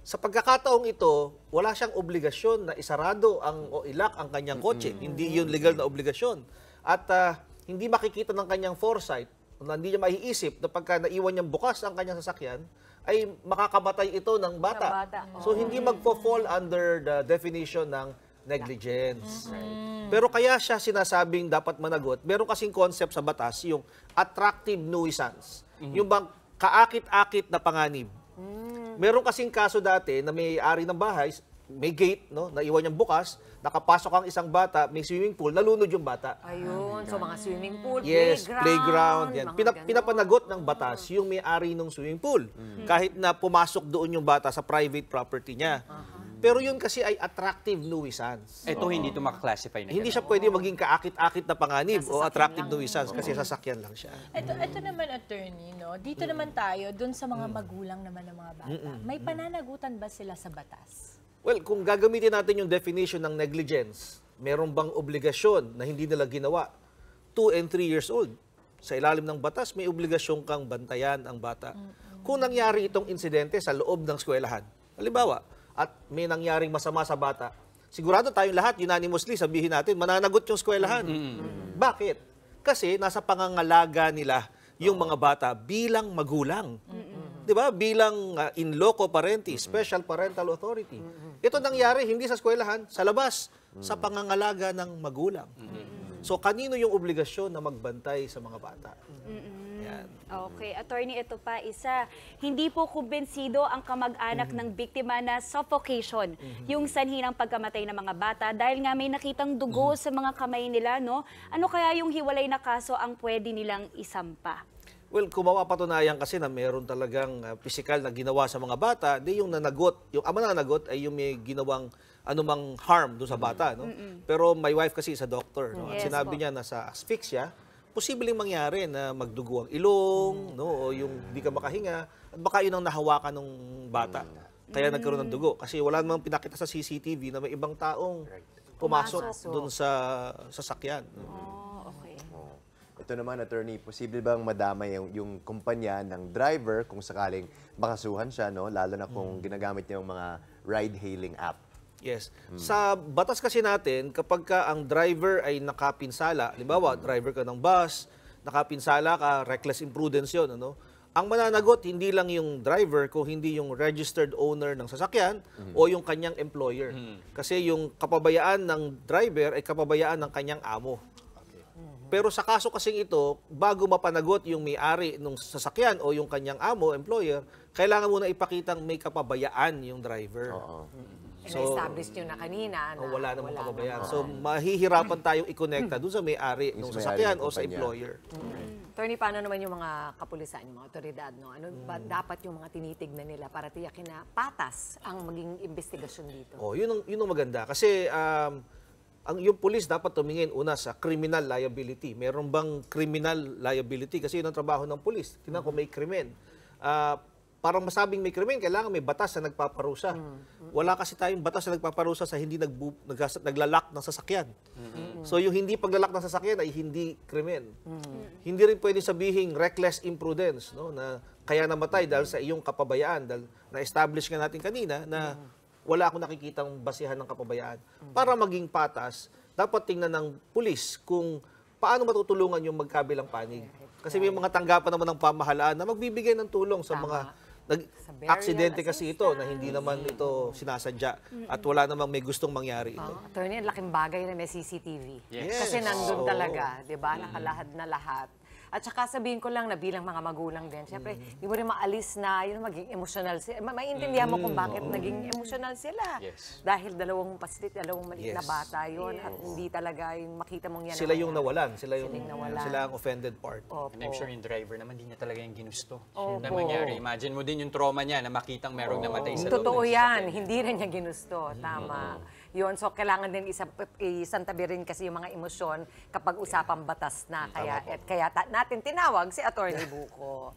Sa pagkakataong ito, wala siyang obligasyon na isarado ang o ilak ang kanyang kotse. Hindi yun legal na obligasyon. At ah, hindi makikita ng kanyang foresight, na hindi niya maiisip na pagka naiwan niyang bukas ang kanyang sasakyan, ay makakamatay ito ng bata. Ng bata. So hindi magfo-fall under the definition ng negligence. Pero kaya siya sinasabing dapat managot, meron kasing concept sa batas, yung attractive nuisance. Yung bang kaakit-akit na panganib. Meron kasing kaso dati na may ari ng bahay, may gate, no, naiwan niyang bukas, nakapasok ang isang bata, may swimming pool, nalunod yung bata. Ayun, so mga swimming pool, Yes, playground. playground. Yan. Pina- pinapanagot ng batas yung may-ari ng swimming pool. Kahit na pumasok doon yung bata sa private property niya. Pero yun kasi ay attractive nuisance. Ito hindi ito makaklasify na Hindi siya pwede maging kaakit-akit na panganib o attractive nuisance kasi sasakyan lang siya. Ito, ito naman, attorney, no? Dito naman tayo, dun sa mga magulang naman ng mga bata. Mm-mm. May pananagutan ba sila sa batas? Well, kung gagamitin natin yung definition ng negligence, meron bang obligasyon na hindi nila ginawa? 2 and 3 years old. Sa ilalim ng batas, may obligasyon kang bantayan ang bata. Kung nangyari itong insidente sa loob ng eskwelahan, halimbawa, at may nangyaring masama sa bata, sigurado tayong lahat, unanimously, sabihin natin, mananagot yung eskwelahan. Bakit? Kasi nasa pangangalaga nila yung mga bata bilang magulang. 'Di ba? Bilang uh, in loco parenti, special parental authority. Ito nangyari hindi sa eskwelahan, sa labas, sa pangangalaga ng magulang. So kanino yung obligasyon na magbantay sa mga bata? Yan. Okay, attorney, ito pa isa. Hindi po kumbensido ang kamag-anak ng biktima na suffocation, yung sanhi ng pagkamatay ng mga bata dahil nga may nakitang dugo sa mga kamay nila, no? Ano kaya yung hiwalay na kaso ang pwede nilang isampa? Well, kung mapapatunayan kasi na meron talagang uh, physical na ginawa sa mga bata, di yung nanagot, yung ama na nanagot ay yung may ginawang anumang harm doon sa bata, no? Mm-mm. Pero my wife kasi is a doctor, no? At Yes sinabi po. niya na sa asphyxia, posibleng mangyari na magdugo ang ilong, no? O yung di ka makahinga, at baka yun ang nahawakan ng bata. Kaya nagkaroon ng dugo. Kasi wala namang pinakita sa CCTV na may ibang taong pumasok Pumasok. doon sa sasakyan. no? Ito naman, attorney, posible bang madamay yung, yung kumpanya ng driver kung sakaling makasuhan siya, no? lalo na kung ginagamit niya yung mga ride-hailing app? Yes. Sa batas kasi natin, kapag ka ang driver ay nakapinsala, halimbawa, driver ka ng bus, nakapinsala ka, reckless imprudence yun, ano? Ang mananagot, hindi lang yung driver, kung hindi yung registered owner ng sasakyan o yung kanyang employer. Kasi yung kapabayaan ng driver ay kapabayaan ng kanyang amo. Pero sa kaso kasing ito, bago mapanagot yung may-ari ng sasakyan o yung kanyang amo, employer, kailangan muna ipakitang may kapabayaan yung driver. And na-establish nyo na kanina na Oh, wala namang kapabayaan. So, mahihirapan tayong i-connecta dun sa may-ari ng Yung sasakyan may-ari ng o sa kumpanya. employer. Attorney, paano naman yung mga kapulisan, yung mga otoridad, no? Ano ba dapat yung mga tinitignan nila para tiyakin na patas ang maging investigasyon dito? Oh, yun ang, yun ang maganda. Kasi um, ang yung pulis dapat tumingin una sa criminal liability. Meron bang criminal liability? Kasi yun ang trabaho ng pulis. Tingnan kung may krimen. Ah, parang masabing may krimen, kailangan may batas na nagpaparusa. Wala kasi tayong batas na nagpaparusa sa hindi nagbu, nag, naglalak ng sasakyan. So yung hindi paglalak ng sasakyan ay hindi krimen. Hindi rin pwede sabihin reckless imprudence, no, na kaya namatay dahil sa iyong kapabayaan, dahil na-establish nga natin kanina na wala akong nakikitang basihan ng kapabayaan. Para maging patas, dapat tingnan ng pulis kung paano matutulungan yung magkabilang panig. Kasi may mga tanggapan naman ng pamahalaan na magbibigay ng tulong sa mga nag-aksidente kasi ito na hindi naman ito sinasadya at wala namang may gustong mangyari ito. Oh, attorney, ang laking bagay na may CCTV. Yes. Kasi nandun Oo. talaga, di ba? Nakalahad na lahat. At saka sabihin ko lang na bilang mga magulang din, syempre, Mm. di mo rin maalis na yun, maging emotional sila. Ma- maintindihan mo kung Mm, bakit oo. naging emotional sila. Yes. Dahil dalawang pasilit, dalawang maliit na Yes. bata yun. At hindi talaga yung makita mong yan. Sila yung nawalan, sila yung, Sila yung nawalan. sila ang offended part. And I'm sure yung driver naman, di niya talaga yung ginusto Opo. na mangyari. Imagine mo din yung trauma niya na makitang merong namatay sa loob Totoo yan. Hindi rin niya ginusto. Tama. Yun, so kailangan din isa, isantabi rin kasi yung mga emosyon kapag usapang batas na. Kaya, at, kaya ta- natin tinawag si Attorney Buko.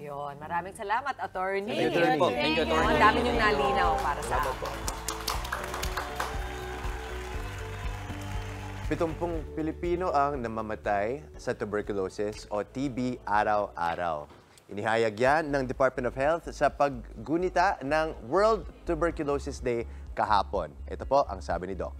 Yun, maraming salamat, Attorney. Thank you, Attorney. Thank you, Attorney. Ang dami niyong nalinaw para sa akin. 70 Pilipino ang namamatay sa tuberculosis o TB araw-araw. Inihayag yan ng Department of Health sa paggunita ng World Tuberculosis Day kahapon. Ito po ang sabi ni Doc.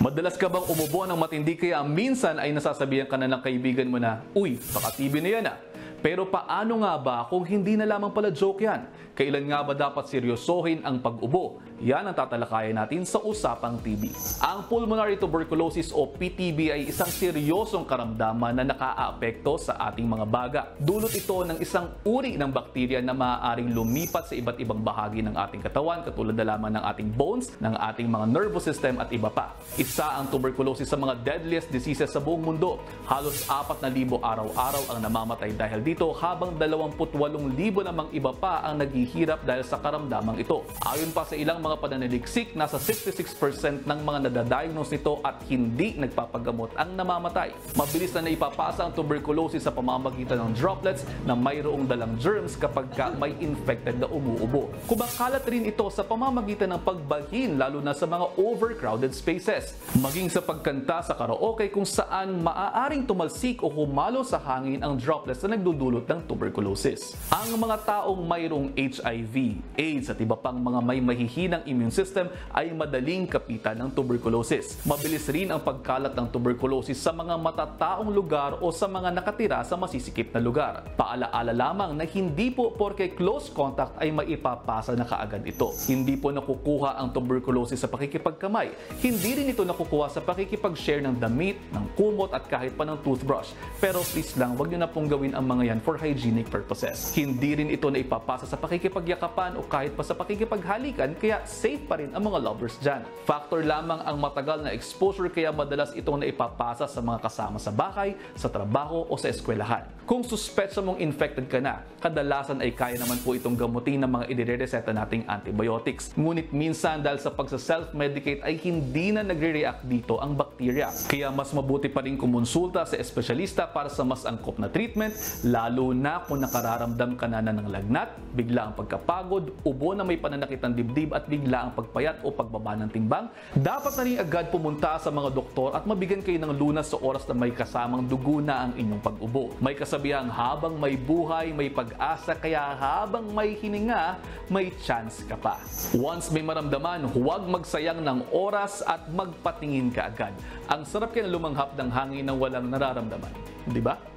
Madalas ka bang umubo ng matindi kaya minsan ay nasasabihan ka na ng kaibigan mo na, Uy, baka TB na yan ah. Pero paano nga ba kung hindi na lamang pala joke yan? Kailan nga ba dapat seryosohin ang pag-ubo? Yan ang tatalakayan natin sa Usapang TB. Ang pulmonary tuberculosis o PTB ay isang seryosong karamdaman na nakaaapekto sa ating mga baga. Dulot ito ng isang uri ng bakterya na maaaring lumipat sa iba't ibang bahagi ng ating katawan katulad na lamang ng ating bones, ng ating mga nervous system at iba pa. Isa ang tuberculosis sa mga deadliest diseases sa buong mundo. Halos 4,000 araw-araw ang namamatay dahil dito habang 28,000 namang iba pa ang naghihirap dahil sa karamdamang ito. Ayon pa sa ilang mga pananaliksik, nasa 66% ng mga nadadiagnose nito at hindi nagpapagamot ang namamatay. Mabilis na naipapasa ang tuberculosis sa pamamagitan ng droplets na mayroong dalang germs kapag ka may infected na umuubo. Kumakalat rin ito sa pamamagitan ng pagbahin lalo na sa mga overcrowded spaces. Maging sa pagkanta sa karaoke kung saan maaaring tumalsik o humalo sa hangin ang droplets na nagdudulot ng tuberculosis. Ang mga taong mayroong HIV, AIDS at iba pang mga may mahihinang immune system ay madaling kapitan ng tuberculosis. Mabilis rin ang pagkalat ng tuberculosis sa mga matataong lugar o sa mga nakatira sa masisikip na lugar. Paalaala lamang na hindi po porke close contact ay maipapasa na kaagad ito. Hindi po nakukuha ang tuberculosis sa pakikipagkamay. Hindi rin ito nakukuha sa pakikipag-share ng damit, ng kumot at kahit pa ng toothbrush. Pero please lang, wag nyo na pong gawin ang mga yan for hygienic purposes. Hindi rin ito na ipapasa sa pakikipagyakapan o kahit pa sa pakikipaghalikan kaya safe pa rin ang mga lovers dyan. Factor lamang ang matagal na exposure kaya madalas itong naipapasa sa mga kasama sa bahay, sa trabaho o sa eskwelahan. Kung suspetsa mong infected ka na, kadalasan ay kaya naman po itong gamutin ng mga idire-reseta nating antibiotics. Ngunit minsan dahil sa pagsa-self-medicate ay hindi na nagre-react dito ang bakterya. Kaya mas mabuti pa rin kumonsulta sa espesyalista para sa mas angkop na treatment, lalo na kung nakararamdam ka na ng lagnat, bigla ang pagkapagod, ubo na may pananakit ng dibdib at bigla ang pagpayat o pagbaba ng timbang, dapat na rin agad pumunta sa mga doktor at mabigyan kayo ng lunas sa oras na may kasamang dugo na ang inyong pag-ubo. May kasabihang habang may buhay, may pag-asa, kaya habang may hininga, may chance ka pa. Once may maramdaman, huwag magsayang ng oras at magpatingin ka agad. Ang sarap kaya lumanghap ng hangin na walang nararamdaman. Di ba?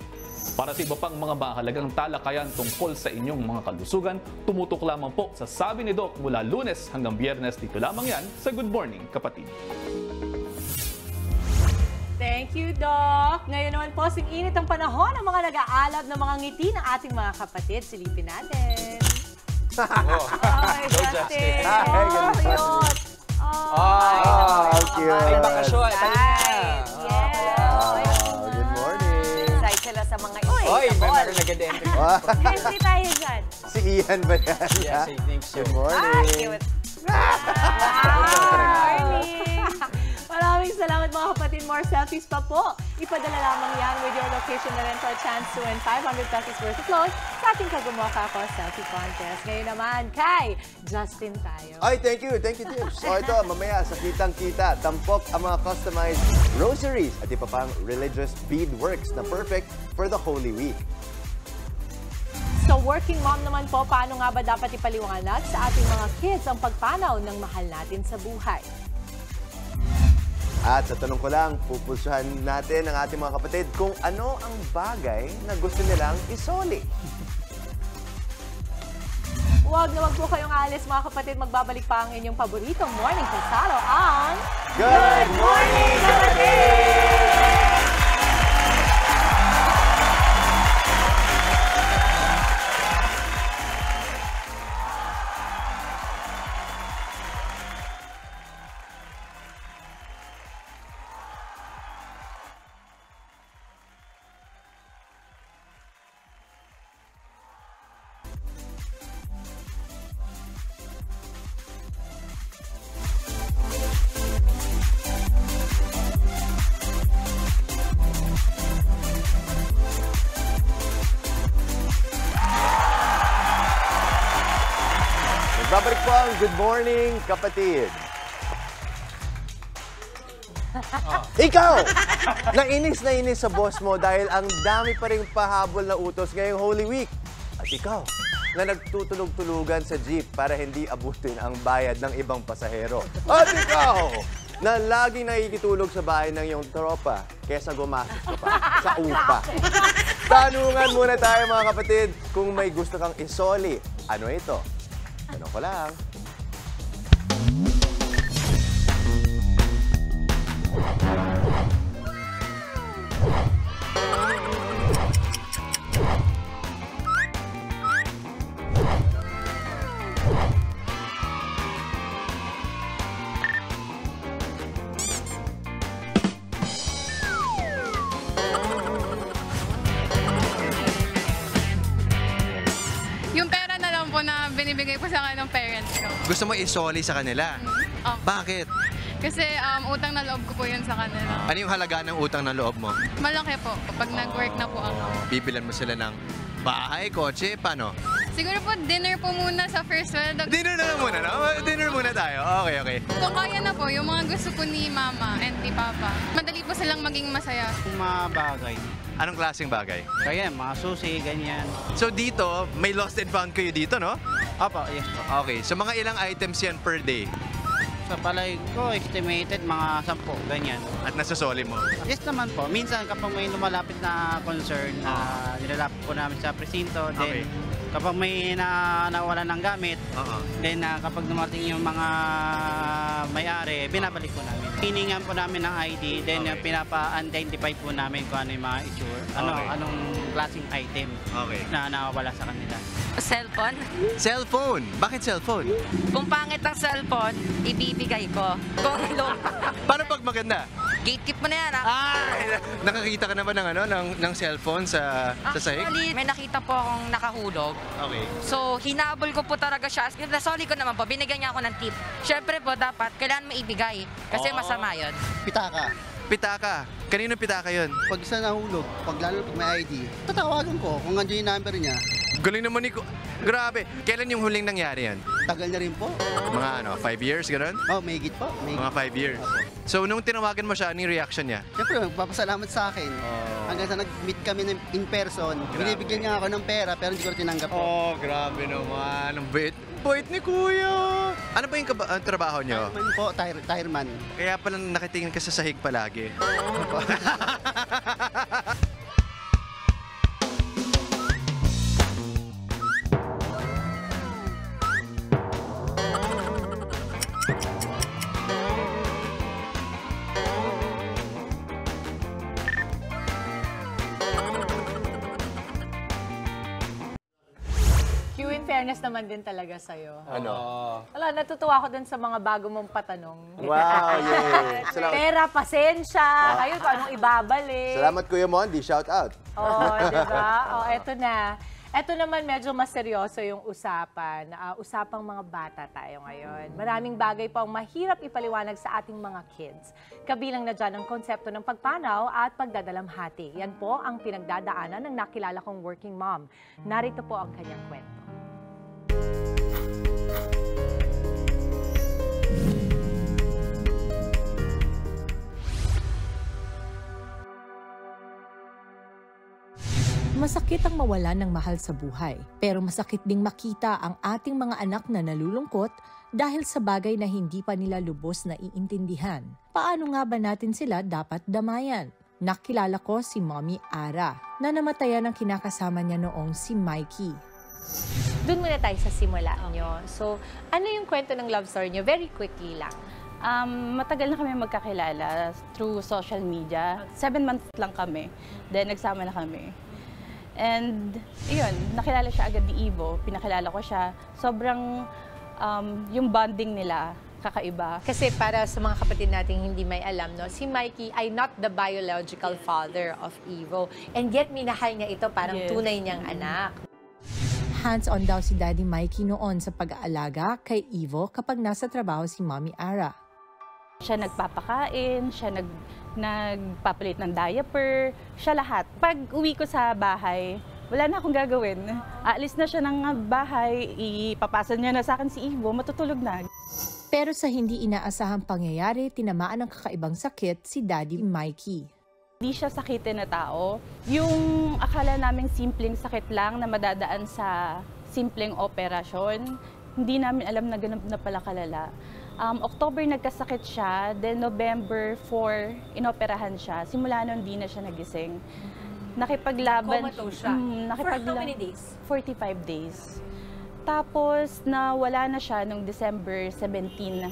Para sa iba pang mga mahalagang talakayan tungkol sa inyong mga kalusugan, tumutok lamang po sa Sabi ni Doc mula lunes hanggang biyernes dito lamang yan sa Good Morning Kapatid. Thank you, Doc. Ngayon naman po, sing init ang panahon ng mga nag-aalab ng mga ngiti ng ating mga kapatid. Silipin natin. Ay, Justin. Hi, Oh, good cute. Ah, how cute. May bakasyon. Right. Good sa mga Oy, may meron agad entry. Entry tayo dyan. Si Ian ba yan? Yes, I think so. Good Ah, morning. Maraming salamat mga kapatid. More selfies pa po. Ipadala lamang yan with your location na rin for a chance to win 500 pesos worth of clothes sa ating Kagumoka Ako Selfie Contest. Ngayon naman, kay Justin tayo. Ay, thank you. Thank you, Tips. O ito, mamaya sa kitang-kita, tampok ang mga customized rosaries at iba pang religious beadworks na perfect for the Holy Week. So working mom naman po, paano nga ba dapat ipaliwanag sa ating mga kids ang pagpanaw ng mahal natin sa buhay? At sa tanong ko lang, pupulsuhan natin ang ating mga kapatid kung ano ang bagay na gusto nilang isoli. Huwag na wag po kayong alis mga kapatid. Magbabalik pa ang inyong paboritong morning kasaro ang... Good morning, kapatid! Nagbabalik po ang Good Morning, kapatid. Ikaw! Nainis na inis sa boss mo dahil ang dami pa rin pahabol na utos ngayong Holy Week. At ikaw, na nagtutulog-tulugan sa jeep para hindi abutin ang bayad ng ibang pasahero. At ikaw, na laging nakikitulog sa bahay ng iyong tropa kesa gumastos ka pa sa upa. Tanungan muna tayo mga kapatid kung may gusto kang isoli. Ano ito? Tanong ko lang. Yung ng parents ko. Gusto mo isoli sa kanila? Oh. Bakit? Kasi um, utang na loob ko po yun sa kanila. Ano yung halaga ng utang na loob mo? Malaki po kapag nag-work na po ako. Bibilan mo sila ng bahay, kotse, paano? Siguro po dinner po muna sa first world. Dinner na lang muna, no? Dinner muna tayo. Okay, okay. Kung kaya na po, po, yung mga gusto po ni mama and ni papa. Madali po silang maging masaya. Mga bagay. Anong klaseng bagay? Kaya mga susi, ganyan. So dito, may lost and found kayo dito, no? Opo, yes po. Okay, so mga ilang items yan per day? Sa palay ko, estimated mga 10, ganyan. At nasosoli mo? Yes naman po. Minsan kapag may lumalapit na concern na nilalapit po namin sa presinto, then Okay. Kapag may na nawala ng gamit, then ah, kapag dumating yung mga may-ari, binabalik po namin. Hiningan po namin ng ID, then ah, pinapa-identify po namin kung ano yung mga issue, ano, Okay. anong klaseng item Okay. na nawawala sa kanila. Cellphone? Cellphone? Bakit cellphone? Kung pangit ang cellphone, ibibigay ko. Kung low, Paano pag maganda? Gatekeep mo na yan ah. Nakakita ka naman ng ano ng ng cellphone sa sa sahig? Actually, may nakita po akong nakahulog. Okay. So, hinabol ko po talaga siya. Nasoli ko naman po, binigyan niya ako ng tip. Siyempre po, dapat, kailangan maibigay. Kasi Oo. masama yun. Pitaka. Pitaka. Kanino pitaka 'yon? Pag isa nahulog, pag lalo pag may ID, tatawagan ko kung andyan yung number niya. Galing naman ni Grabe. Kailan yung huling nangyari yan? Tagal na rin po. Mga ano, five years, gano'n? Oh, may higit po. May Mga five years. So, nung tinawagan mo siya, anong reaction niya? Siyempre, magpapasalamat sa akin. Hanggang sa nag-meet kami ng- in person, binibigyan niya ako ng pera pero hindi ko tinanggap po. Oh, grabe naman. Ang bait. Bait ni Kuya. Ano ba yung ang trabaho niyo? Tireman po, tire, tireman. Kaya pala nakitingin ka sa sahig palagi. Q, fairness naman din talaga sa'yo. Ano? Wala, natutuwa ako dun sa mga bago mong patanong. Wow, yay. Salamat. Pera, pasensya, kayo kung anong ibabalik. Salamat Kuya Mondi, shout out. Oo, di ba? O, eto na. Eto naman medyo mas seryoso yung usapan. Ah, usapang mga bata tayo ngayon. Maraming bagay pa ang mahirap ipaliwanag sa ating mga kids. Kabilang na dyan ang konsepto ng pagpanaw at pagdadalamhati. Yan po ang pinagdadaanan ng nakilala kong working mom. Narito po ang kanyang kwento. Masakit ang mawala ng mahal sa buhay, pero masakit ding makita ang ating mga anak na nalulungkot dahil sa bagay na hindi pa nila lubos na iintindihan. Paano nga ba natin sila dapat damayan? Nakilala ko si Mommy Ara na namatayan ng kinakasama niya noong si Mikey. Doon muna tayo sa simula nyo. So, ano yung kwento ng love story nyo? Very quickly lang. Um, matagal na kami magkakilala through social media. Seven months lang kami. Then, nagsama na kami. And, yun, nakilala siya agad ni Ivo. Pinakilala ko siya. Sobrang, um, yung bonding nila, kakaiba. Kasi para sa mga kapatid nating hindi may alam, no, si Mikey ay not the biological father of Evo. And yet, minahal niya ito parang Yes. tunay niyang anak. Hands-on daw si Daddy Mikey noon sa pag-aalaga kay Ivo kapag nasa trabaho si Mommy Ara. Siya nagpapakain, siya nag, nagpapalit ng diaper, siya lahat. Pag uwi ko sa bahay, wala na akong gagawin. Aalis na siya ng bahay, ipapasa niya na sa akin si Ivo, matutulog na. Pero sa hindi inaasahang pangyayari, tinamaan ng kakaibang sakit si Daddy Mikey. Hindi siya sakitin na tao. Yung akala naming simpleng sakit lang na madadaan sa simpleng operasyon, hindi namin alam na ganun na pala kalala. Um, October nagkasakit siya, then November 4, inoperahan siya. Simula nun, hindi na siya nagising. Nakipaglaban. Comatose siya. Mm, For how many days? 45 days. Tapos, nawala na siya nung December 17.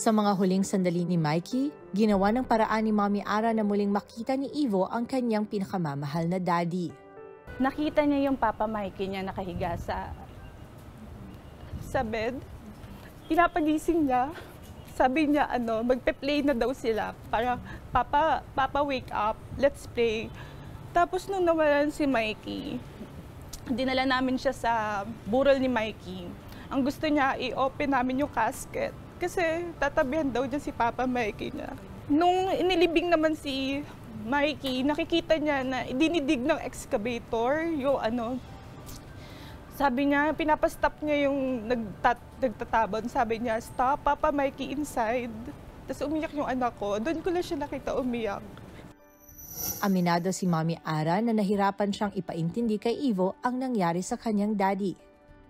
Sa mga huling sandali ni Mikey, ginawa ng paraan ni Mommy Ara na muling makita ni Ivo ang kanyang pinakamamahal na daddy. Nakita niya yung Papa Mikey niya nakahiga sa sa bed. Pinapagising niya. Sabi niya, ano, magpe-play na daw sila para, Papa, Papa, wake up, let's play. Tapos nung nawalan si Mikey, dinala namin siya sa burol ni Mikey. Ang gusto niya, i-open namin yung casket. Kasi tatabihan daw dyan si Papa Mikey niya. Nung inilibing naman si Mikey, nakikita niya na dinidig ng excavator yung ano. Sabi niya, pinapastop niya yung nagtat, nagtatabon. Sabi niya, stop, Papa Mikey inside. Tapos umiyak yung anak ko. Doon ko lang siya nakita umiyak. Aminado si Mami Ara na nahirapan siyang ipaintindi kay Ivo ang nangyari sa kanyang daddy.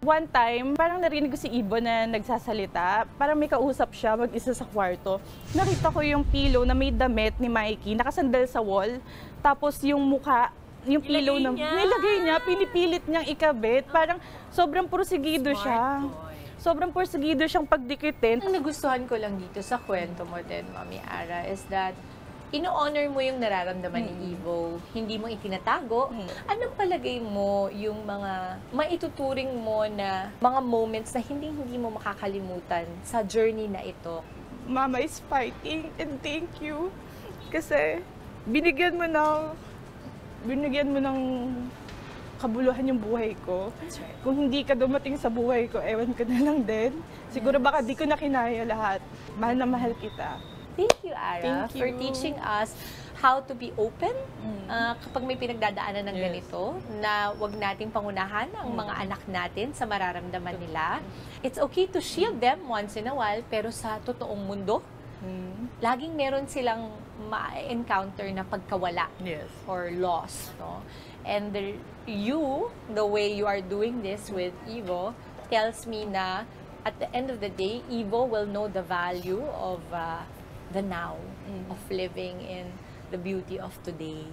One time, parang narinig ko si Ibo na nagsasalita. Parang may kausap siya mag-isa sa kwarto. Nakita ko yung pillow na may damit ni Mikey, nakasandal sa wall. Tapos yung mukha, yung pillow na niya. nilagay niya, pinipilit niyang ikabit. Parang sobrang porsigido siya. Sobrang porsigido siyang pagdikitin. Ang nagustuhan ko lang dito sa kwento mo din, Mami Ara, is that ino-honor mo yung nararamdaman ni Ivo. Hindi mo itinatago. Anong palagay mo yung mga maituturing mo na mga moments na hindi hindi mo makakalimutan sa journey na ito? Mama is fighting and thank you. Kasi binigyan mo ng binigyan mo ng kabuluhan yung buhay ko. Kung hindi ka dumating sa buhay ko, ewan ko na lang din. Siguro baka di ko na kinaya lahat. Mahal na mahal kita. Thank you, Ara, Thank for you. teaching us how to be open ah, kapag may pinagdadaanan ng ganito, na wag nating pangunahan ang mga anak natin sa mararamdaman nila. It's okay to shield them once in a while, pero sa totoong mundo, laging meron silang ma-encounter na pagkawala or loss. No? And the, you, the way you are doing this with Evo, tells me na at the end of the day, Evo will know the value of uh, the now, of living in the beauty of today.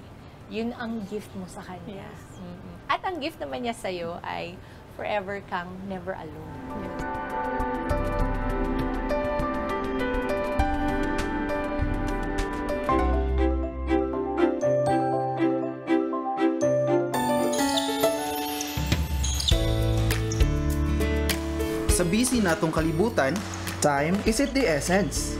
Yun ang gift mo sa kanya. Mm-mm. At ang gift naman niya sa'yo ay forever kang never alone. Sa busy natong kalibutan, time is it the essence.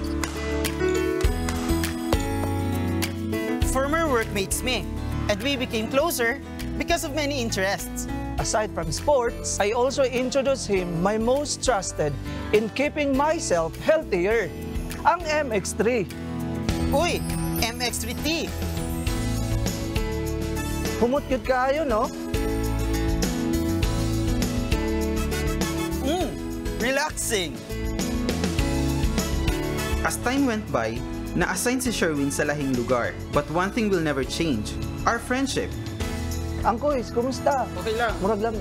Former workmates me, and we became closer because of many interests. Aside from sports, I also introduced him my most trusted in keeping myself healthier, ang MX3. Uy, MX3T! Humutyot kayo, no? Relaxing! As time went by, na-assign si Sherwin sa lahing lugar. But one thing will never change, our friendship. Ang kuis, kumusta? Okay lang. Murag lang.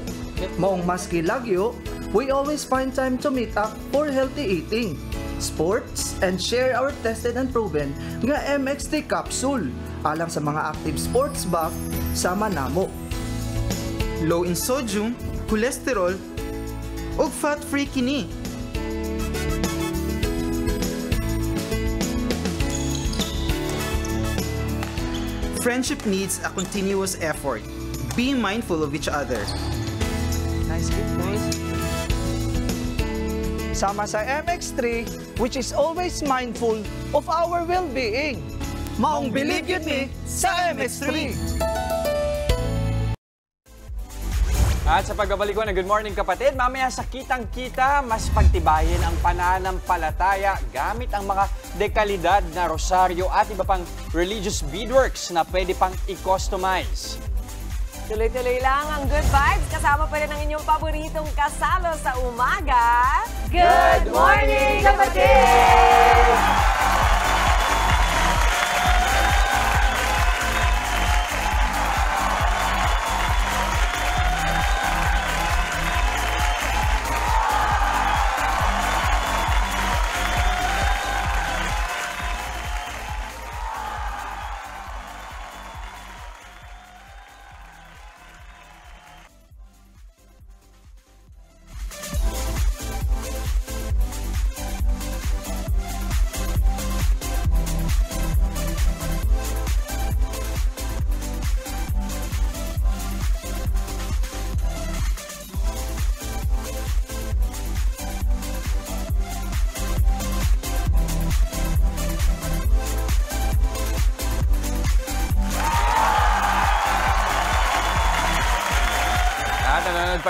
Maong maski lagyo, we always find time to meet up for healthy eating, sports, and share our tested and proven nga MXT capsule alang sa mga active sports buff sama namo. Low in sodium, cholesterol, ug fat-free kini. Friendship needs a continuous effort. Be mindful of each other. Nice gift, boys. Sama sa MX3, which is always mindful of our well-being. Maong believe yun ni sa MX3. At sa pagbabalik ko ng Good Morning Kapatid, mamaya sa kitang-kita, mas pagtibayin ang pananampalataya gamit ang mga dekalidad na rosaryo at iba pang religious beadworks na pwede pang i-customize. Tuloy-tuloy lang ang good vibes. Kasama pa rin ang inyong paboritong kasalo sa umaga. Good morning, kapatid!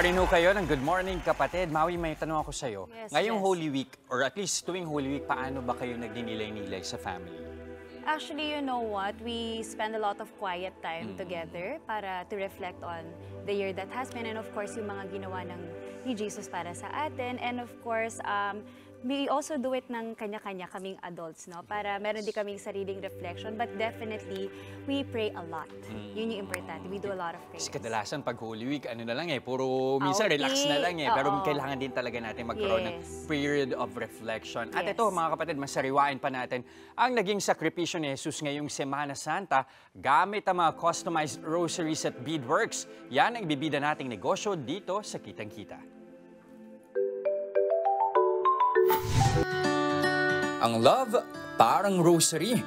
Rin ho kayo ng Good Morning Kapatid. Maui, may tanong ako sa'yo. Yes, Ngayong yes. Holy Week, or at least tuwing Holy Week, paano ba kayo nagdinilay-nilay sa family? Actually, you know what? We spend a lot of quiet time Mm. together para to reflect on the year that has been and of course yung mga ginawa ng ni Jesus para sa atin and of course um, we also do it ng kanya-kanya kaming adults, no? Para meron din kaming sariling reflection. But definitely, we pray a lot. Yun yung importante. We do a lot of Kasi prayers. kadalasan pag Holy Week, ano na lang eh, puro minsan relax na lang eh. Pero Oo. kailangan din talaga natin magkaroon ng Yes. period of reflection. At Yes. ito mga kapatid, masariwain pa natin ang naging sakripisyo ni Jesus ngayong Semana Santa gamit ang mga customized rosaries at beadworks. Yan ang ibibida nating negosyo dito sa Kitang Kita. Ang love, parang rosary,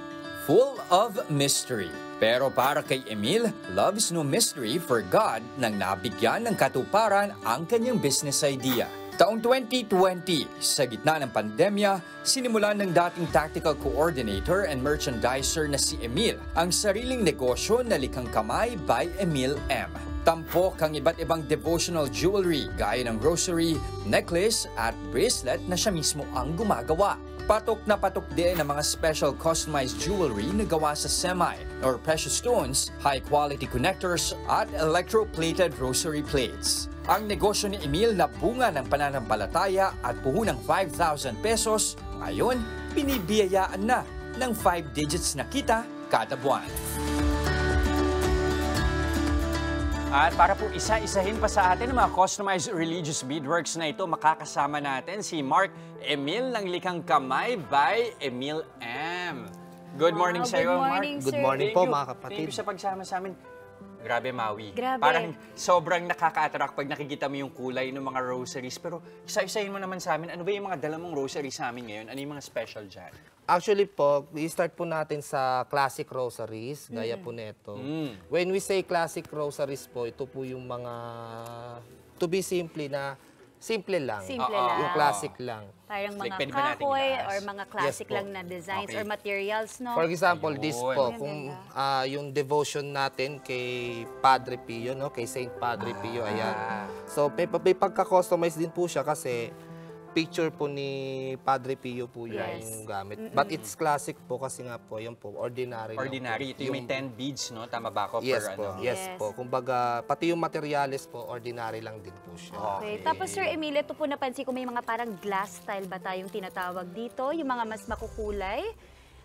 full of mystery. Pero para kay Emil, love is no mystery for God nang nabigyan ng katuparan ang kanyang business idea. Taong 2020, sa gitna ng pandemya, sinimulan ng dating tactical coordinator and merchandiser na si Emil ang sariling negosyo na Likhang Kamay by Emil M. Tampok ang iba't ibang devotional jewelry gaya ng rosary, necklace at bracelet na siya mismo ang gumagawa. Patok na patok din ang mga special customized jewelry na gawa sa semi or precious stones, high-quality connectors at electroplated rosary plates. Ang negosyo ni Emil na bunga ng pananampalataya at puhunang 5,000 pesos, ngayon binibiyayaan na ng 5 digits na kita kada buwan. At para po isa-isahin pa sa atin ang mga customized religious beadworks na ito, makakasama natin si Mark Emil ng Likhang Kamay by Emil M. Good Wow, morning sa good iyo, Mark. Good morning Thank po, you. mga kapatid. Thank you sa pagsama sa amin. Grabe, Maui. Grabe. Parang sobrang nakaka-attract pag nakikita mo yung kulay ng mga rosaries. Pero isa-isahin mo naman sa amin, ano ba yung mga dala mong rosaries sa amin ngayon? Ano yung mga special dyan? Actually po, i-start po natin sa classic rosaries, gaya po nito. When we say classic rosaries po, ito po yung mga, to be simply na, simple lang. Simple Oo. lang. Yung classic lang. Parang Like, mga nating kahoy or mga classic Yes po. lang na designs Okay. or materials, no? For example, this Ayun. po, Ang kung ah, yung devotion natin kay Padre Pio, no? kay Saint Padre Pio, ayan. So, may, may pagka-customize din po siya kasi picture po ni Padre Pio po yan Yes. yung gamit. Mm-mm. But it's classic po kasi nga po, yan po, ordinary. lang Ordinary. po. Ito yung may 10 beads, no? Tama ba ako? Yes per, po, ano? yes, po. Kumbaga, pati yung materials po, ordinary lang din po siya. Okay. Tapos Sir Emil, ito po napansin ko may mga parang glass style ba tayong tinatawag dito? Yung mga mas makukulay?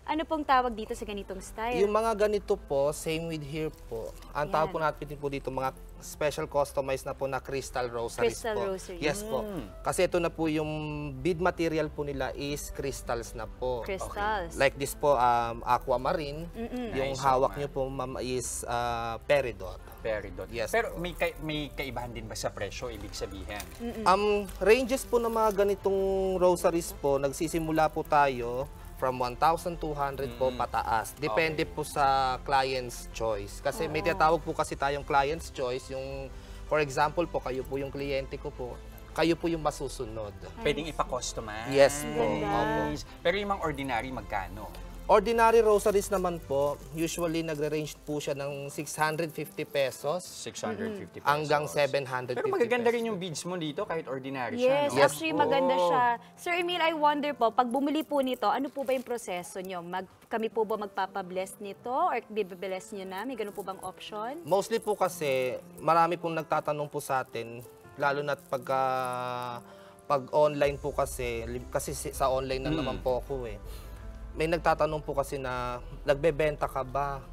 Ano pong tawag dito sa ganitong style? Yung mga ganito po, same with here po. Ang tawag Yan. po natin po dito, mga special customized na po na crystal rosaries Crystal po. rosary. Yes po. Mm. Kasi ito na po yung bead material po nila is crystals na po. Crystals. Like this po, um, aquamarine. Mm-mm. Yung Nice, hawak nyo po, ma'am, is uh, peridot. Peridot. Yes Pero may, kay- may kaibahan din ba sa presyo, ibig sabihin? Um, ranges po ng mga ganitong rosaries po, nagsisimula po tayo from 1,200 po pataas. Depende po sa client's choice. Kasi may Oo. tinatawag po kasi tayong client's choice. Yung, for example po, kayo po yung kliyente ko po, kayo po yung masusunod. Pwedeng ipa-customize. Yes po. Opo. Pero yung mga ordinary, magkano? Ordinary rosaries naman po, usually nagre-range po siya ng 650 pesos. 650 pesos. Hanggang 750 Pero magaganda rin yung beads mo dito kahit ordinary Yes, siya, no? actually maganda siya. Sir Emil, I wonder po, pag bumili po nito, ano po ba yung proseso nyo? Mag, kami po ba magpapabless nito or bibibless nyo na? May ganun po bang option? Mostly po kasi, marami pong nagtatanong po sa atin, lalo na pagka pag online po kasi, kasi si- sa online na Mm. naman po ako eh. May nagtatanong po kasi na, nagbebenta ka ba?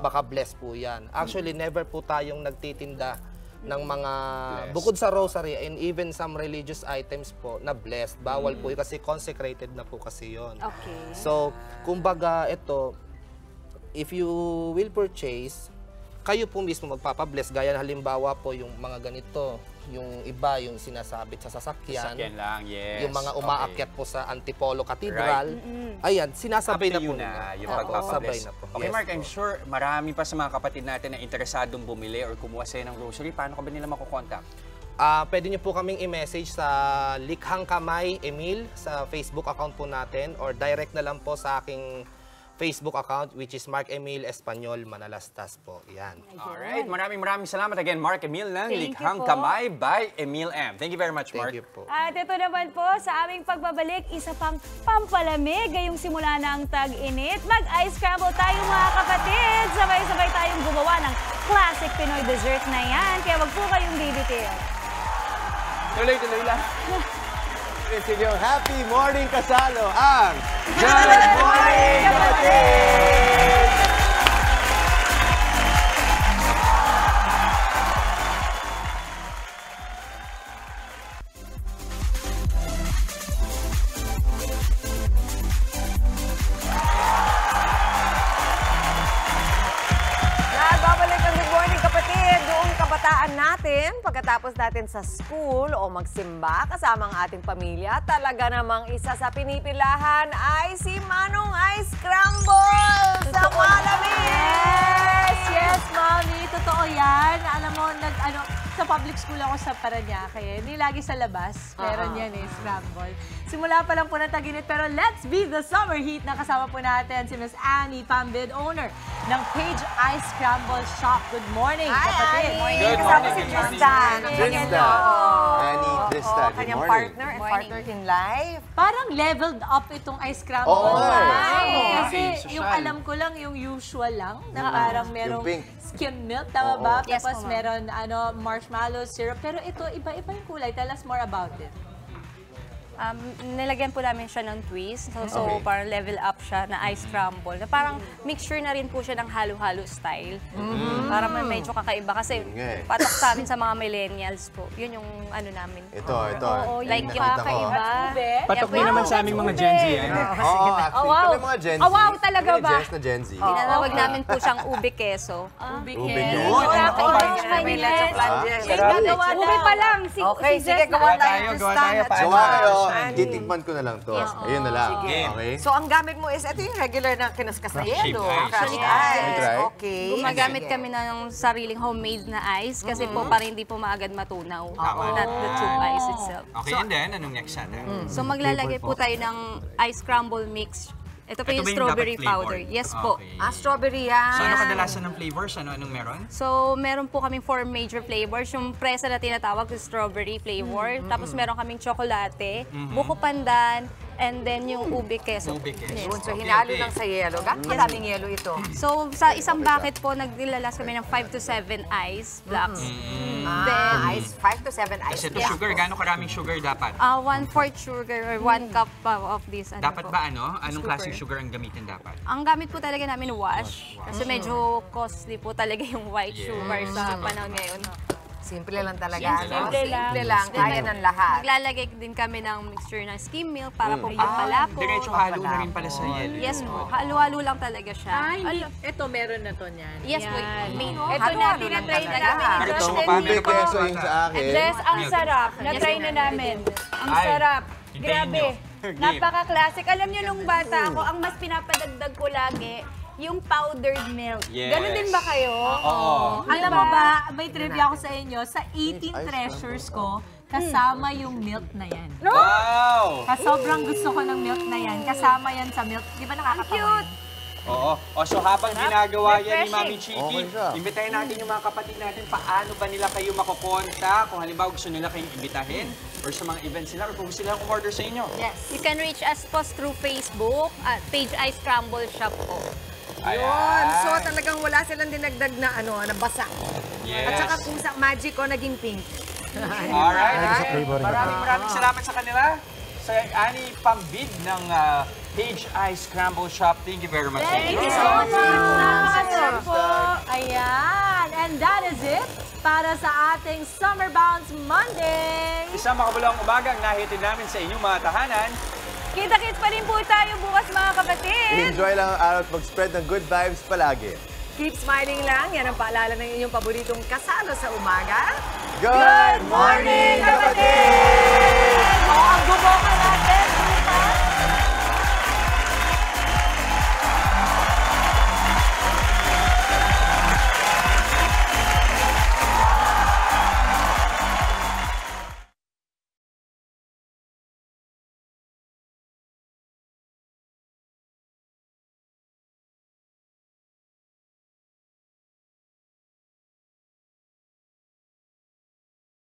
Baka bless po yan. Actually, never po tayong nagtitinda ng mga, Blessed. bukod sa rosary and even some religious items po na blessed. Bawal po yun kasi consecrated na po kasi yon. Okay. So, kumbaga ito, if you will purchase, kayo po mismo magpapabless. Gaya na halimbawa po yung mga ganito, yung iba yung sinasabit sa sasakyan. Sasakyan lang, yes. Yung mga Okay. umaakyat po sa Antipolo Cathedral. Right. Ayan, sinasabay na po nila. na yung pagpapabless. na. Okay, Yes Mark, po. I'm sure marami pa sa mga kapatid natin na interesadong bumili or kumuha sa'yo ng grocery. Paano ka ba nila makukontakt? Ah, pwede niyo po kaming i-message sa Likhang Kamay Emil sa Facebook account po natin or direct na lang po sa aking Facebook account which is Mark Emil Espanyol Manalastas po. Yan. Alright, maraming maraming salamat again, Mark Emil ng Thank Likhang. Kamay by Emil M. Thank you very much, Mark. Thank you po. At ito naman po, sa aming pagbabalik, isa pang pampalamig ngayong simula ng tag-init. Mag-ice scramble tayo mga kapatid. Sabay-sabay tayong gumawa ng classic Pinoy dessert na yan. Kaya wag po kayong bibitin. Tuloy-tuloy lang. It's inyong happy morning kasalo, ang Good natin sa school o magsimba kasama ang ating pamilya, talaga namang isa sa pinipilahan ay si Manong Ice Scramble sa malamig! Yes! Yes, Mommy! Totoo yan. Alam mo, nag, ano, sa public school ako sa Paranaque. Hindi lagi sa labas. Meron Oo. yan eh, scramble. Simula pa lang po ng taginit. Pero let's be the summer heat. Nakasama po natin si Miss Annie Pambid, owner ng Page Ice Scramble Shop. Good morning, Hi, kapatid. Annie! Good Kasama morning, si Tristan. Tristan. Annie, Tristan, good kanyang morning. partner and partner in life. Parang leveled up itong ice scramble. Oo. Ay. Kasi yung alam ko lang, yung usual lang, na parang merong skim milk, tama ba? Yes Tapos meron ano, marshmallow syrup. Pero ito, iba-iba yung kulay. Tell us more about it. Um, nilagyan po namin siya ng twist. So, so Okay. parang level up siya na ice crumble. Na parang mixture na rin po siya ng halo-halo style. Mhm. Para may medyo kakaiba. Kasi eh. patok sa amin sa mga millennials po. Yun yung ano namin. Ito, ito. Oo, Yung like yung kakaiba. Patok din naman sa aming mga Gen Z. eh. Oo, actually, Oh, wow. mga Gen Z. Oh, wow, talaga ba? Gen na Gen Z. Tinatawag namin po siyang ube keso. Ube Ube keso. keso. Kakaiba Oh, siya. May lots of. Ah. Ube pa lang. Si, Okay, si sige, gawa tayo, gawa tayo. Gawa kayo. Annie. Titikman ko na lang to. Ayun na lang. Sige. Okay? So, ang gamit mo is, ito yung regular na kinaskas na Crushed yelo. ice. Ice. try? Okay. Gumagamit Sige. kami ng sariling homemade na ice kasi po Mhm. para hindi po maagad matunaw. Tama. Not the tube ice itself. Okay, and then, anong next natin? So maglalagay po tayo ng ice crumble mix. Ito po Ito yung yung strawberry powder. Yes po. Okay. Ah, strawberry yan. So, ano kadalasan ng flavors? Ano, anong meron? So, meron po kaming four major flavors. Yung presa na tinatawag is strawberry flavor. Mm, Tapos meron kaming tsokolate, Mhm. buko pandan, and then yung ube queso. Ube queso. Yes. Yun, so hinalo lang sa yelo. Gano'ng maraming yelo ito? So, sa isang bucket po, nagdilalas kami ng 5 to 7 ice blocks. Ah, ice, 5 to 7 ice. Kasi ito Yeah. sugar, gano'ng karaming sugar dapat? Uh, one fourth sugar or one cup uh, of this. Ano Dapat po. ba ano? Anong klaseng sugar ang gamitin dapat? Ang gamit po talaga namin wash. Kasi Mm. medyo costly po talaga yung white Yes. sugar sa panahon ngayon. Simple lang talaga. Yes, no? simple lang. Simple lang. Kaya ng lahat. Maglalagay din kami ng mixture ng skim milk para Mm. po Ah, magpalapot. Diretso halo na rin pala sa yelo. Yes po. Halo-halo lang talaga siya. Ay, ito meron na to niyan. Yes po. Main. Ito na, tinatry na namin. Pa ube keso yung sa akin. Jess, ang sarap. Yes, Na-try na namin. Ang sarap. Grabe. Napaka-classic. Alam niyo nung bata ako, ang mas pinapadagdag ko lagi, yung powdered milk. Yes. Ganun din ba kayo? Oo. Alam mo ba, may trivia ako sa inyo, sa 18 treasures ko, kasama yung milk na yan. Wow! Kasi sobrang gusto ko ng milk na yan. Kasama yan sa milk. Di ba nakakatawa? yun? Oo. O so habang ginagawa yan ni Mami. Chiki, Okay siya. imbitahin natin yung mga kapatid natin paano ba nila kayo makukonta kung halimbawa gusto nila kayong imbitahin or sa mga events nila or kung gusto nila umorder sa inyo. Yes. You can reach us po through Facebook at Page Ice Crumble Shop po. Yun. So talagang wala silang dinagdag na ano, na basa. Yes. At saka pusa magic ko naging pink. Alright. Maraming maraming salamat sa kanila. Sa Ani Pambid ng ah, Page Ice Scramble Shop. Thank you very much. Thank you so much. Napakasarap po. Ayan. And that is it para sa ating Summer Bounce Monday. Isang makabulong umaga ang nahitin namin sa inyong mga tahanan. Kita-kits pa rin po tayo bukas mga kapatid. Enjoy lang ang araw at mag-spread ng good vibes palagi. Keep smiling lang. Yan ang paalala ng inyong paboritong kasalo sa umaga. Good morning, kapatid! O, ang gumawa natin.